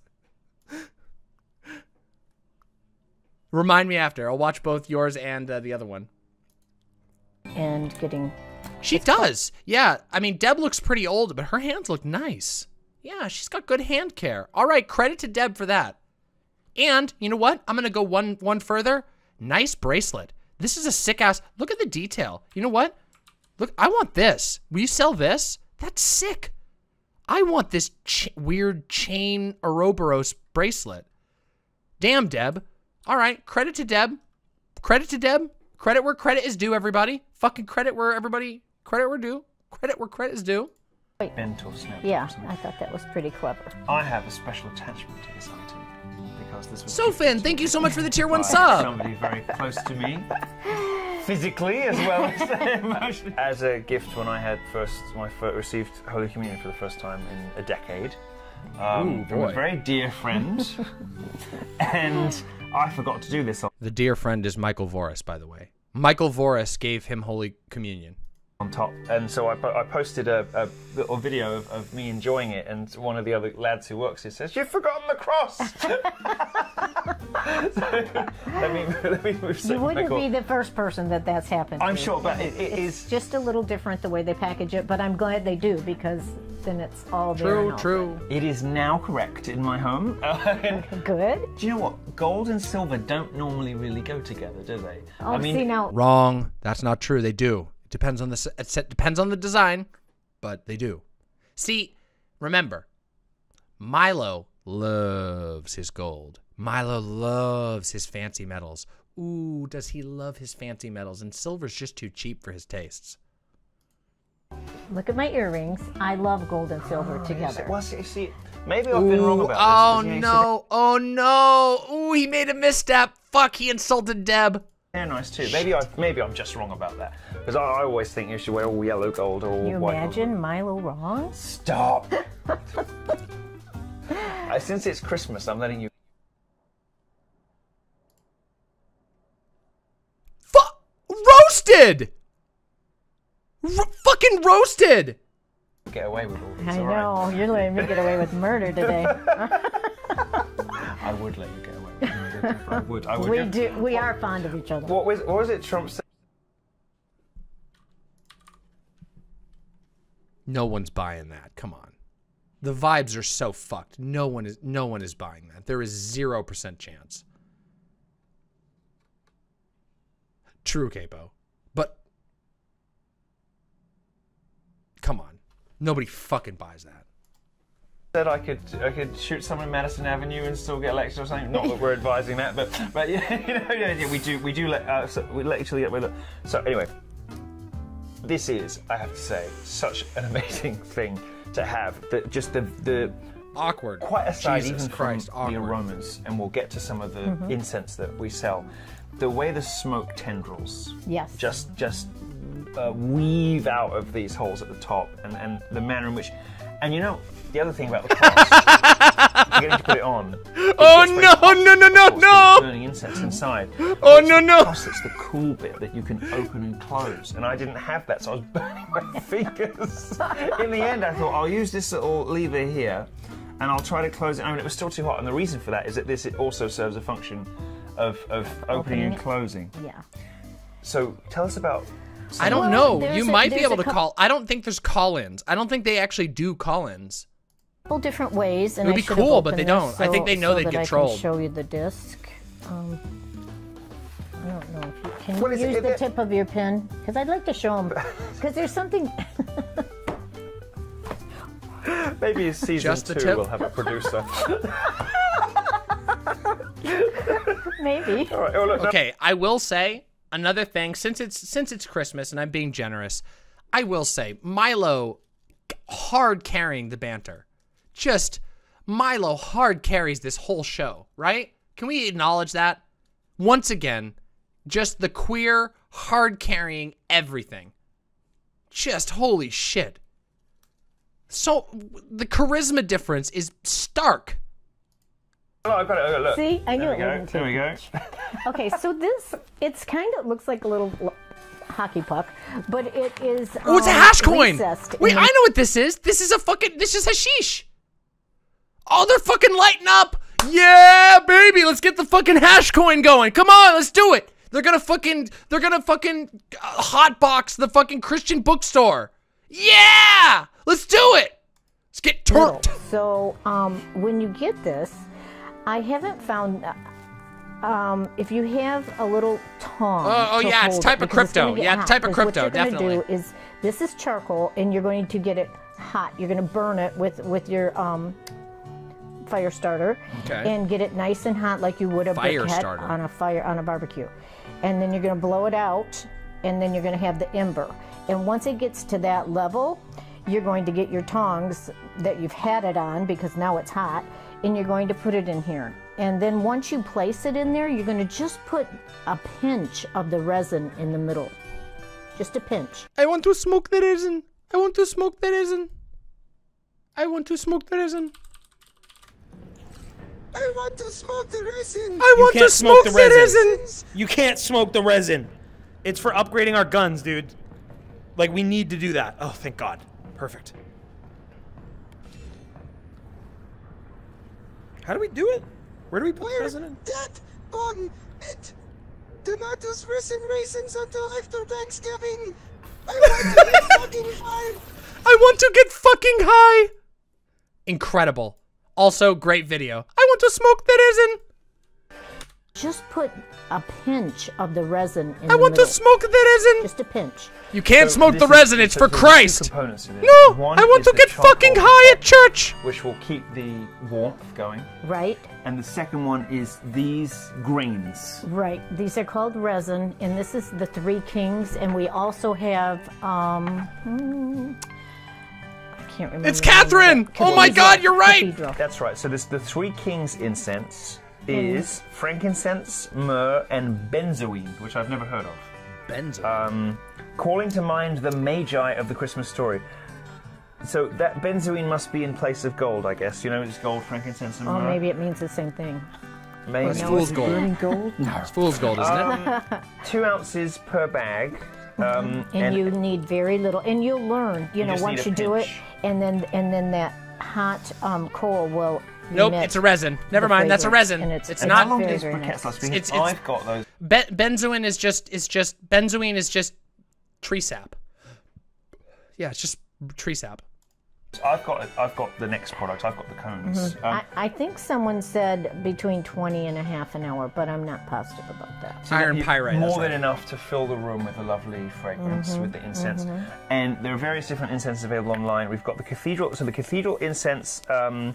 Remind me after. I'll watch both yours and uh, the other one. and getting She does. Yeah. I mean, Deb looks pretty old, but her hands look nice. Yeah, she's got good hand care. All right, credit to Deb for that. And you know what? I'm gonna go one one further. Nice bracelet. This is a sick ass. Look at the detail. You know what? Look, I want this. Will you sell this? That's sick. I want this ch- weird chain Ouroboros bracelet. Damn, Deb. All right, credit to Deb. Credit to Deb. Credit where credit is due, everybody. Fucking credit where everybody credit where due. Credit where credit is due. Bent or snapped. yeah. or something. I thought that was pretty clever. I have a special attachment to this item because this was Sofin, gifted thank you so much for the tier one sub. Somebody very close to me, (laughs) physically as well as (laughs) emotionally. As a gift, when I had first, when I first received Holy Communion for the first time in a decade, um, Ooh, from a very dear friend, (laughs) and I forgot to do this on, The dear friend is Michael Voris, by the way. Michael Voris gave him Holy Communion. on top, and so I, I posted a, a little video of, of me enjoying it, and one of the other lads who works here says, "You've forgotten the cross." (laughs) so, (laughs) let me let me move. You wouldn't Michael- be the first person that that's happened. I'm to. sure, but it, it It's is. just a little different the way they package it, but I'm glad they do because then it's all there. True, all true. It is now correct in my home. (laughs) Good. do you know what? Gold and silver don't normally really go together, do they? Oh, see now, Wrong. That's not true. They do. It depends on the s- it depends on the design, but they do. See, remember, Milo loves his gold. Milo loves his fancy metals. Ooh, does he love his fancy metals? And silver's just too cheap for his tastes. look at my earrings. I love gold and silver together. Well, see, see, maybe I've been wrong about oh this. because, you know, you see no! Oh no! Ooh, he made a misstep. Fuck! He insulted Deb. They're nice too. Maybe I maybe I'm just wrong about that because I, I always think you should wear all yellow gold or all you white. gold. You imagine Milo wrong? Stop. (laughs) Uh, Since it's Christmas, I'm letting you roasted. R- fucking roasted. get away with all this. I all right? know. You're letting me get away with murder today. (laughs) I would let you get away. with it. I would. I would. we do. We are fond of each other. What was what was it Trump said? No one's buying that. Come on. The vibes are so fucked. No one is no one is buying that. There is 0% chance. True, Capo. But come on. Nobody fucking buys that. Said I could I could shoot someone in Madison Avenue and still get elected or something. Not that we're advising that, but but yeah, (laughs) you know, yeah, yeah, we do we do let uh, so we let each other get away with it. So anyway, this is I have to say such an amazing (laughs) thing to have. That just the the Awkward. quite aside Jesus even Christ, from the aromas, and we'll get to some of the Mm-hmm. incense that we sell. The way the smoke tendrils Yes. just just uh, weave out of these holes at the top, and, and the manner in which, and you know the other thing about the cross, (laughs) forgetting to put it on. Oh no, no, no, no, no. Burning incense inside. Oh, It's no, no. cross that's the cool bit that you can open and close, and I didn't have that, so I was (laughs) burning my fingers. In the end, I thought I'll use this little lever here, and I'll try to close it. I mean, it was still too hot, and the reason for that is that this it also serves a function of, of opening, Opening and it. closing. Yeah. So tell us about. I don't know. there's You a- might be able to coup- call. I don't think there's call-ins. I don't think they actually do call-ins. couple different ways, and It would be cool, but they don't. I think they know so they'd that get I trolled. Can show you the disc. Um, I don't know if you can What you is it? use the it- tip of your pen because I'd like to show them because (laughs) there's something. (laughs) Maybe season Just two tip? will have a producer. (laughs) Maybe. All right. Oh, look, no- Okay, I will say another thing since it's since it's Christmas and I'm being generous. I will say Milo hard carrying the banter. Just Milo hard carries this whole show, right? Can we acknowledge that? Once again, just the queer hard carrying everything. Just holy shit. So the charisma difference is stark. Oh, I got it. Oh, look. See, I knew There it we go. There we go. Okay, so (laughs) this it's kind of looks like a little hockey puck, but it is. Oh, it's a um, hash coin. Wait, the- I know what this is. This is a fucking. This is hashish. Oh, they're fucking lighting up. Yeah, baby, let's get the fucking hash coin going. Come on, let's do it. They're gonna fucking. They're gonna fucking uh, hotbox the fucking Christian bookstore. Yeah, let's do it. Let's get little. So um, when you get this, I haven't found. Um, if you have a little tongue. Oh, oh, yeah, it's type it, of it's crypto. Yeah, hot, type of crypto, What you're definitely. do is this is charcoal, and you're going to get it hot. You're going to burn it with with your um, fire starter, Okay. and get it nice and hot like you would a Fire briquette starter. on a fire on a barbecue, and then you're going to blow it out, and then you're going to have the ember, and once it gets to that level, you're going to get your tongs that you've had it on because now it's hot, and you're going to put it in here. And then once you place it in there, you're going to just put a pinch of the resin in the middle. Just a pinch. I want to smoke the resin. I want to smoke the resin. I want to smoke the resin. I want to smoke the resin. I You want to can't smoke the the resin. resin. You can't smoke the resin. It's for upgrading our guns, dude. Like we need to do that. Oh, thank God. Perfect. How do we do it? Where do we put the Where resin that on it. Use resin raisins until after Thanksgiving. I want to get (laughs) fucking high. I want to get fucking high. Incredible. Also, great video. I want to smoke the resin. Just put a pinch of the resin in I the want middle. to smoke the resin. Just a pinch. You can't So smoke the is- resin. It's so for Christ. components to this. No, One I want to get fucking high at church. which will keep the warmth going. Right? And the second one is these grains. Right. These are called resin, and this is the Three Kings, and we also have um. hmm, I can't remember. It's the name of it. Catherine! Oh my God, you're right! Cathedral. That's right. So this the three kings incense is frankincense, myrrh, and benzoin, which I've never heard of. Benzo. Um, calling to mind the magi of the Christmas story. So that benzoin must be in place of gold, I guess. You know, it's gold, frankincense, and Oh, myrrh. maybe it means the same thing. Maybe. It's fool's is gold. burning gold? (laughs) It's fool's gold, isn't it? Um, two ounces per bag. Um, (laughs) and, you need very little, and you'll learn. You, know, just once need you a do it, pinch. and then and then that hot um, coal will. Nope, it's a resin. Never mind, that's a resin. and It's, it's- and not. how long do very, these very briquettes nice. last? It's- it's- I've got those. Be- benzoin is just is just benzoin is just tree sap. Yeah, it's just tree sap. I've got I've got the next product. I've got the cones. Um, I, I think someone said between 20 and a half an hour, but I'm not positive about that. So Iron you- pyrite, More than right. enough to fill the room with a lovely fragrance Mm-hmm, with the incense. And there are various different incenses available online. We've got the cathedral. So the cathedral incense, um,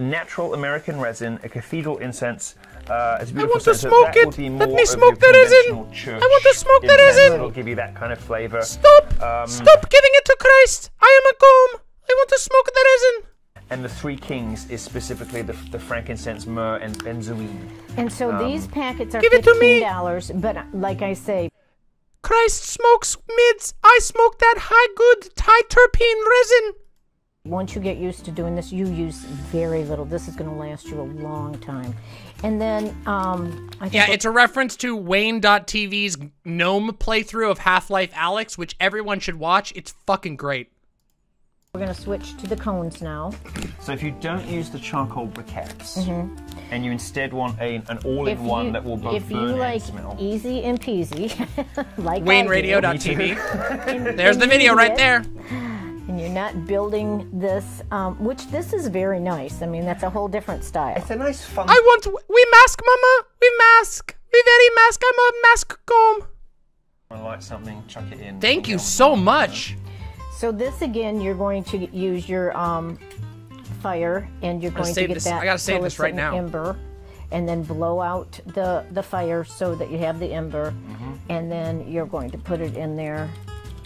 natural American resin, a cathedral incense. Uh, it's a beautiful want to scent, smoke that it. will be Let me smoke your the resin. I want to smoke the incense. resin. It'll give you that kind of flavor. Stop! Um, Stop giving it to Christ! I am a comb. I want to smoke the resin. And the Three Kings is specifically the, the frankincense, myrrh, and benzoin. And so Um, these packets are Give it to me. $15, but uh, like I say, Christ smokes mids. I smoke that high good high terpene resin. Once you get used to doing this, you use very little. This is going to last you a long time. And then, um, I think Yeah, it's a reference to Wayne.tv's gnome playthrough of Half-Life Alyx, which everyone should watch. It's fucking great. we're going to switch to the cones now. So if you don't use the charcoal briquettes, and you instead want a, an all-in-one you, that will both if you burn like and smell. easy and peasy, (laughs) like I do, WayneRadio.tv. (laughs) There's the video need right it, there. And you're not building this, um, which this is very nice. I mean, that's a whole different style. It's a nice fun. I want. We mask, Mama. We mask. We very mask. I'm a mask comb. I like something, chuck it in. Thank you so much. So this again, you're going to use your um, fire, and you're going to get this- that. I gotta save till this right an now. Ember, and then blow out the the fire so that you have the ember, Mm-hmm. and then you're going to put it in there,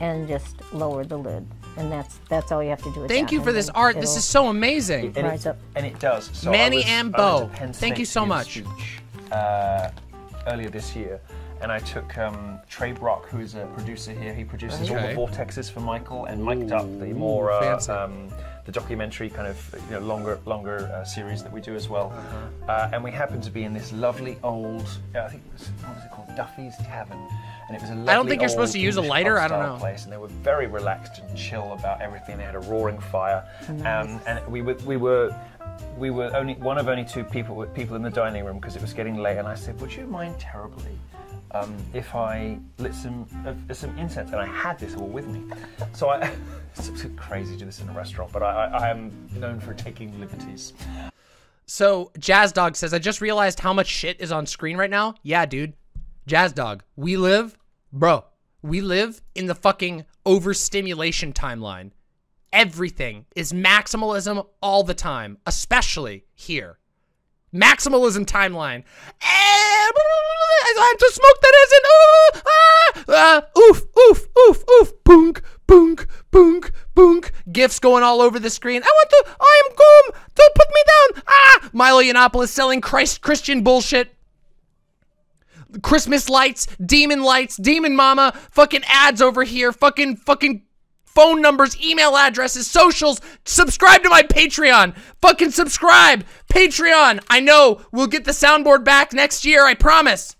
and just lower the lid, and that's that's all you have to do. With Thank that, you for and this art. This is so amazing. And it, up. and it does. So Manny was, and Bo, thank you so to give a much. Speech, uh, earlier this year, and I took um, Trey Brock, who is a producer here. He produces all the vortexes for Michael, and mic'd up the more uh, um, the documentary kind of you know longer longer uh, series that we do as well. Uh-huh. uh and we happened to be in this lovely old, uh, I think it was what was it called, Duffy's Tavern. And it was a lovely don't think you're supposed to use a lighter, I don't know. Place, and they were very relaxed and chill about everything. They had a roaring fire, um, and we were we were we were only one of only two people people in the dining room because it was getting late. And I said, "Would you mind terribly um, if I lit some uh, some incense?" And I had this all with me, so I. (laughs) it's crazy to do this in a restaurant, but I, I, I am known for taking liberties. So Jazz Dog says, I just realized how much shit is on screen right now. Yeah, dude. Jazz Dog, we live, bro, we live in the fucking overstimulation timeline. Everything is maximalism all the time, especially here. Maximalism timeline. Eh, I want to smoke that isn't. Uh, ah, ah, oof, oof, oof, oof. Boonk, boonk, boonk, boonk. Gifts going all over the screen. I want to. I am Goom. Don't put me down. Ah, Milo Yiannopoulos selling Christ Christian bullshit. Christmas lights, demon lights, demon mama, fucking ads over here, fucking, fucking phone numbers, email addresses, socials. Subscribe to my Patreon. Fucking subscribe. Patreon. I know we'll get the soundboard back next year. I promise.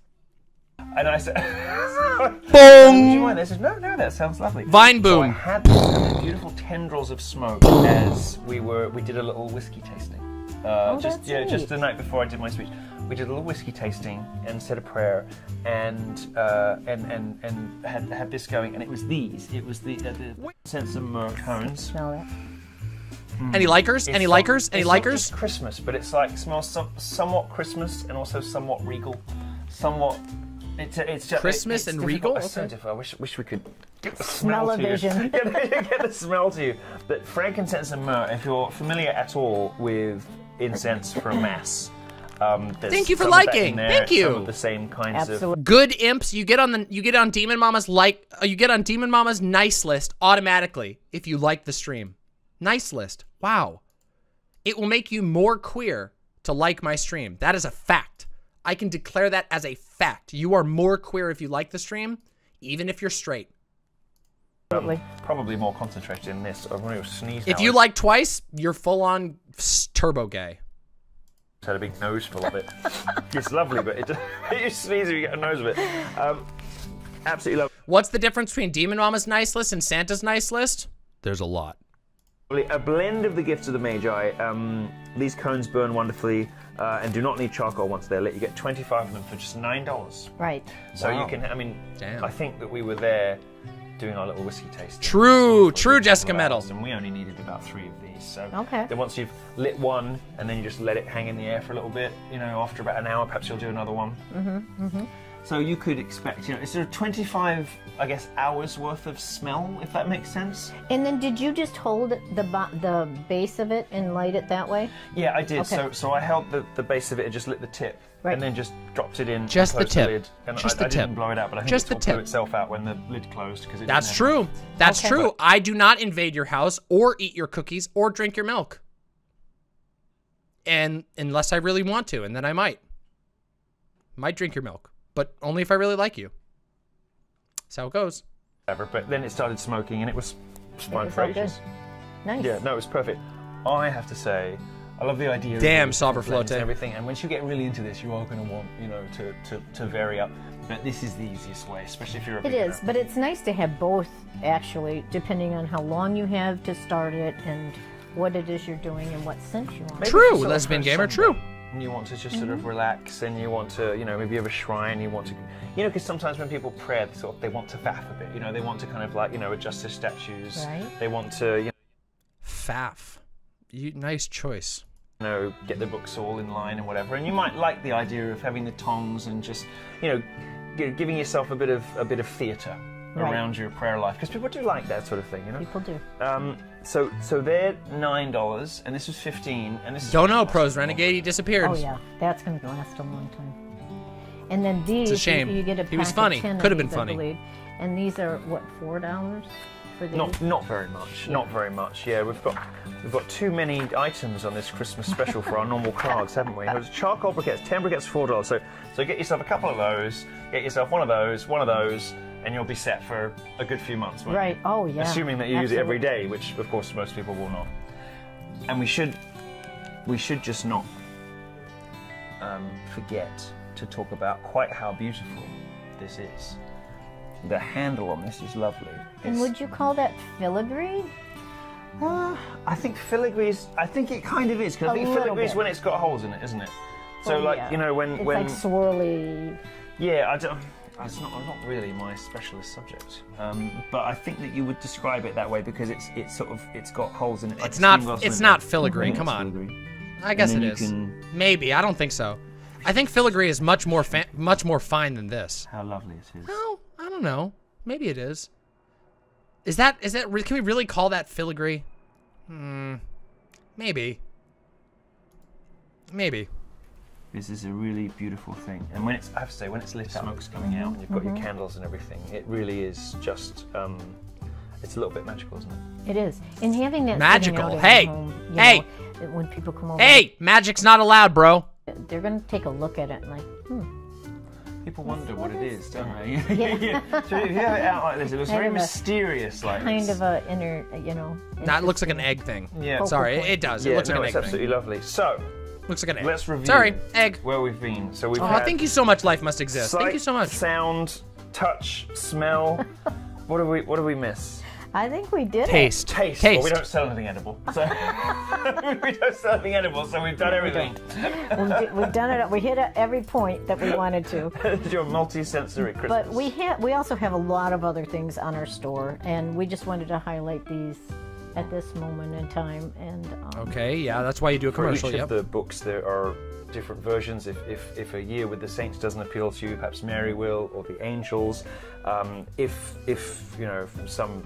And I said, (laughs) Boom. Would you mind? They said, no, no, that sounds lovely. Vine So I boom. had these beautiful tendrils of smoke as we were. We did a little whiskey tasting. Uh, Oh, just that's yeah, just the night before I did my speech, we did a little whiskey tasting and said a prayer, and uh, and and and had had this going, and it was these. It was the uh, the sense of myrrh cones. Smell that. Any likers? It's Any likers? Any likers? just Christmas, but it's like smells some, somewhat Christmas and also somewhat regal, somewhat. It's it's just Christmas it's and difficult. regal? It's so Okay. difficult. I wish wish we could get the smell to you. (laughs) Get, get the smell to you. But frankincense and myrrh. If you're familiar at all with incense from mass. Um, there's Thank you for some of that in liking. there, Thank you. Some of the same kinds of Good imps, you get on the you get on Demon Mama's like uh, you get on Demon Mama's nice list automatically if you like the stream. Nice list. Wow. It will make you more queer to like my stream. That is a fact. I can declare that as a fact. You are more queer if you like the stream, even if you're straight. Absolutely. probably more concentrated in this. I'm going to sneeze. If now. you like twice, you're full on turbo gay. Just had a big nose full of it. (laughs) it's lovely, but it (laughs) just, you sneeze and you get a nose of it. Um, absolutely lovely. What's the difference between Demon Mama's nice list and Santa's nice list? There's a lot. A blend of the gifts of the Magi. Um, these cones burn wonderfully uh, and do not need charcoal once they're lit. You get 25 of them for just nine dollars. Right. So Wow. you can. I mean, Damn. I think that we were there doing our little whiskey tasting. True, for a true, Jessica of Metal. And we only needed about three of these. So Okay. then once you've lit one, and then you just let it hang in the air for a little bit. You know, after about an hour, perhaps you'll do another one. Mm-hmm. Mm-hmm. So you could expect, you know, it's sort of 25, I guess, hours worth of smell, if that makes sense. And then did you just hold the bo- the base of it and light it that way? Yeah, I did. Okay. So, so I held the, the base of it and just lit the tip, Right. and then just dropped it in. Just and the closed tip. lid. And Just I, the I didn't tip. blow it out, but I think Just it the sort of blew tip. itself out when the lid closed because it. That's didn't true. That's Okay. true. I do not invade your house or eat your cookies or drink your milk. And unless I really want to, and then I might. Might drink your milk, but only if I really like you. That's how it goes. Whatever, but then it started smoking, and it was fine was for all good. ages. Nice. Yeah, no, it was perfect. I have to say, I love the idea. Damn, of Sauber blends Flotte. and everything. And once you get really into this, you are going to want, you know, to, to, to vary up. But this is the easiest way, especially if you're a It beginner. is, but it's nice to have both actually, depending on how long you have to start it and what it is you're doing and what scent you want. Maybe True, for sort lesbian gamer, Sunday, true. And you want to just Mm-hmm. sort of relax, and you want to, you know, maybe you have a shrine. You want to, you know, because sometimes when people pray, they sort of they want to faff a bit. You know, they want to kind of like, you know, adjust their statues. Right. They want to, you know, Faff. You, nice choice. You know, get the books all in line and whatever. And you might like the idea of having the tongs and just, you know, gi- giving yourself a bit of a bit of theatre Right. around your prayer life because people do like that sort of thing, you know. People do. Um, so so they're nine dollars, and this was fifteen, and this is Don't know, pros renegade. He disappeared. Oh yeah, that's going to last a long time. And then these, you- shame. You, get a He was pack of funny. 10 of Could have been funny. And these are what four dollars Not not very much. Not very much. Yeah, we've got we've got too many items on this Christmas special for our normal cards, haven't we? There's charcoal briquettes, ten briquettes, four dollars. So so get yourself a couple of those, get yourself one of those, one of those, and you'll be set for a good few months. won't you? Right. Oh yeah. Assuming that you use it every day, which of course most people will not. And we should we should just not um, forget to talk about quite how beautiful this is. The handle on this is lovely. And would you call that filigree? uh, I think filigree is. I think it kind of is because I A think little filigree's bit. when it's got holes in it, isn't it? So Oh, like yeah. you know when It's when like swirly. yeah I don't. It's not, not really my specialist subject, um, but I think that you would describe it that way because it's it's sort of it's got holes in it. like It's not- steam glass it's window. not filigree, I think come it's on. filigree. I guess it then you is. can- Maybe. I don't think so. I think filigree is much more fa- much more fine than this. How lovely it is. No, I don't know. Maybe it is. Is that is that can we really call that filigree? Hmm. Maybe. Maybe. This is a really beautiful thing, and when it's I have to say when it's lit up, smoke's coming out, and you've got Mm-hmm. your candles and everything. It really is just. Um, it's a little bit magical, isn't it? It is. And having that Magical. out Hey. home, Hey. know, when people come over, Hey, magic's not allowed, bro. they're going to take a look at it and like, hmm. People wonder what it is, don't they? (laughs) yeah. So if you have it out like this, it looks Kind very of a- mysterious. Like Kind this. of a inner, uh, you know. That looks like an egg thing. Yeah. Focal Sorry, it, point. it does. Yeah, it looks no, like it's an egg absolutely lovely. So thing. Looks like an egg. let's review. Sorry, egg. Where we've been. So we've Oh, thank you so much. Life must exist. sight, Thank you so much. Sound, touch, smell. (laughs) what do we What do we miss? I think we did Taste. Taste. Taste. Well, we don't sell anything edible. So (laughs) we don't sell anything edible. So we've done everything. We've, done it. We hit every point that we wanted to. (laughs) Your multi-sensory Christmas. But we have we also have a lot of other things on our store, and we just wanted to highlight these at this moment in time. And um, Okay, yeah, that's why you do a commercial. For commercial. each Yep. of the books, there are different versions. If, if, if a year with the saints doesn't appeal to you, perhaps Mary will, or the angels. Um, if if you know from some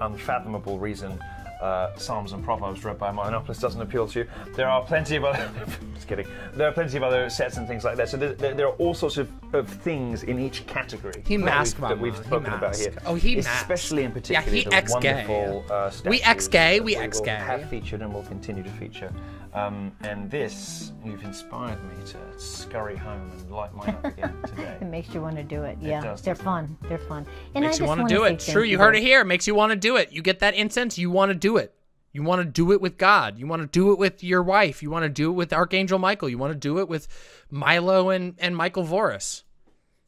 unfathomable reason. Uh, Psalms and Proverbs read by Yiannopoulos doesn't appeal to you. There are plenty of other. (laughs) just kidding. There are plenty of other sets and things like that. So there, there, there are all sorts of, of things in each category. He that masked we've, that we've spoken about here. Oh, he masked. especially in Yeah, he the ex-gay. wonderful uh, We ex-gay, that we ex-gay. Have featured and will continue to feature. Um, and this, you've inspired me to scurry home and light mine up again (laughs) today. it makes you want to do it. Yeah, does, they're doesn't it? fun. They're fun. And Makes I you just want to wanna do it. True, you heard it here. Makes you want to do it. You get that incense, you want to do it. You want to do it with God. You want to do it with your wife. You want to do it with Archangel Michael. You want to do it with Milo and, and Michael Voris.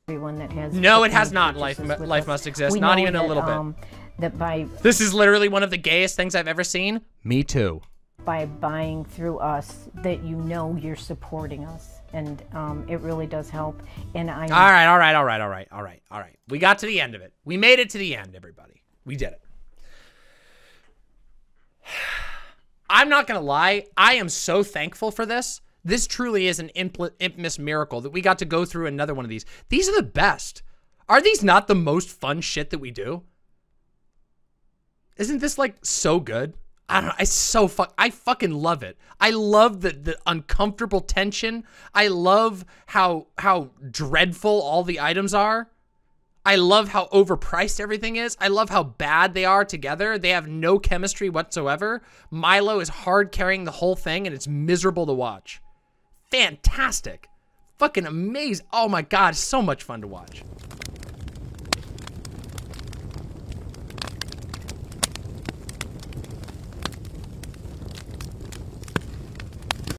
Everyone that has No, it has not. Life purchases mu- with life us. must exist. We Not know even a that, little bit. Um, that by This is literally one of the gayest things I've ever seen. Me too. By buying through us, that you know you're supporting us, and um, it really does help. And I All right, all right, all right, all right, all right, all right. We got to the end of it. We made it to the end, everybody. We did it. (sighs) I'm not to lie. I am so thankful for this. This truly is an infamous miracle that we got to go through another one of these. These are the best. Are these not the most fun shit that we do? Isn't this like so good? I don't know. I so fuck. I fucking love it. I love the the uncomfortable tension. I love how how dreadful all the items are. I love how overpriced everything is. I love how bad they are together. They have no chemistry whatsoever. Milo is hard carrying the whole thing, and it's miserable to watch. Fantastic. Fucking amazing. Oh my god, so much fun to watch.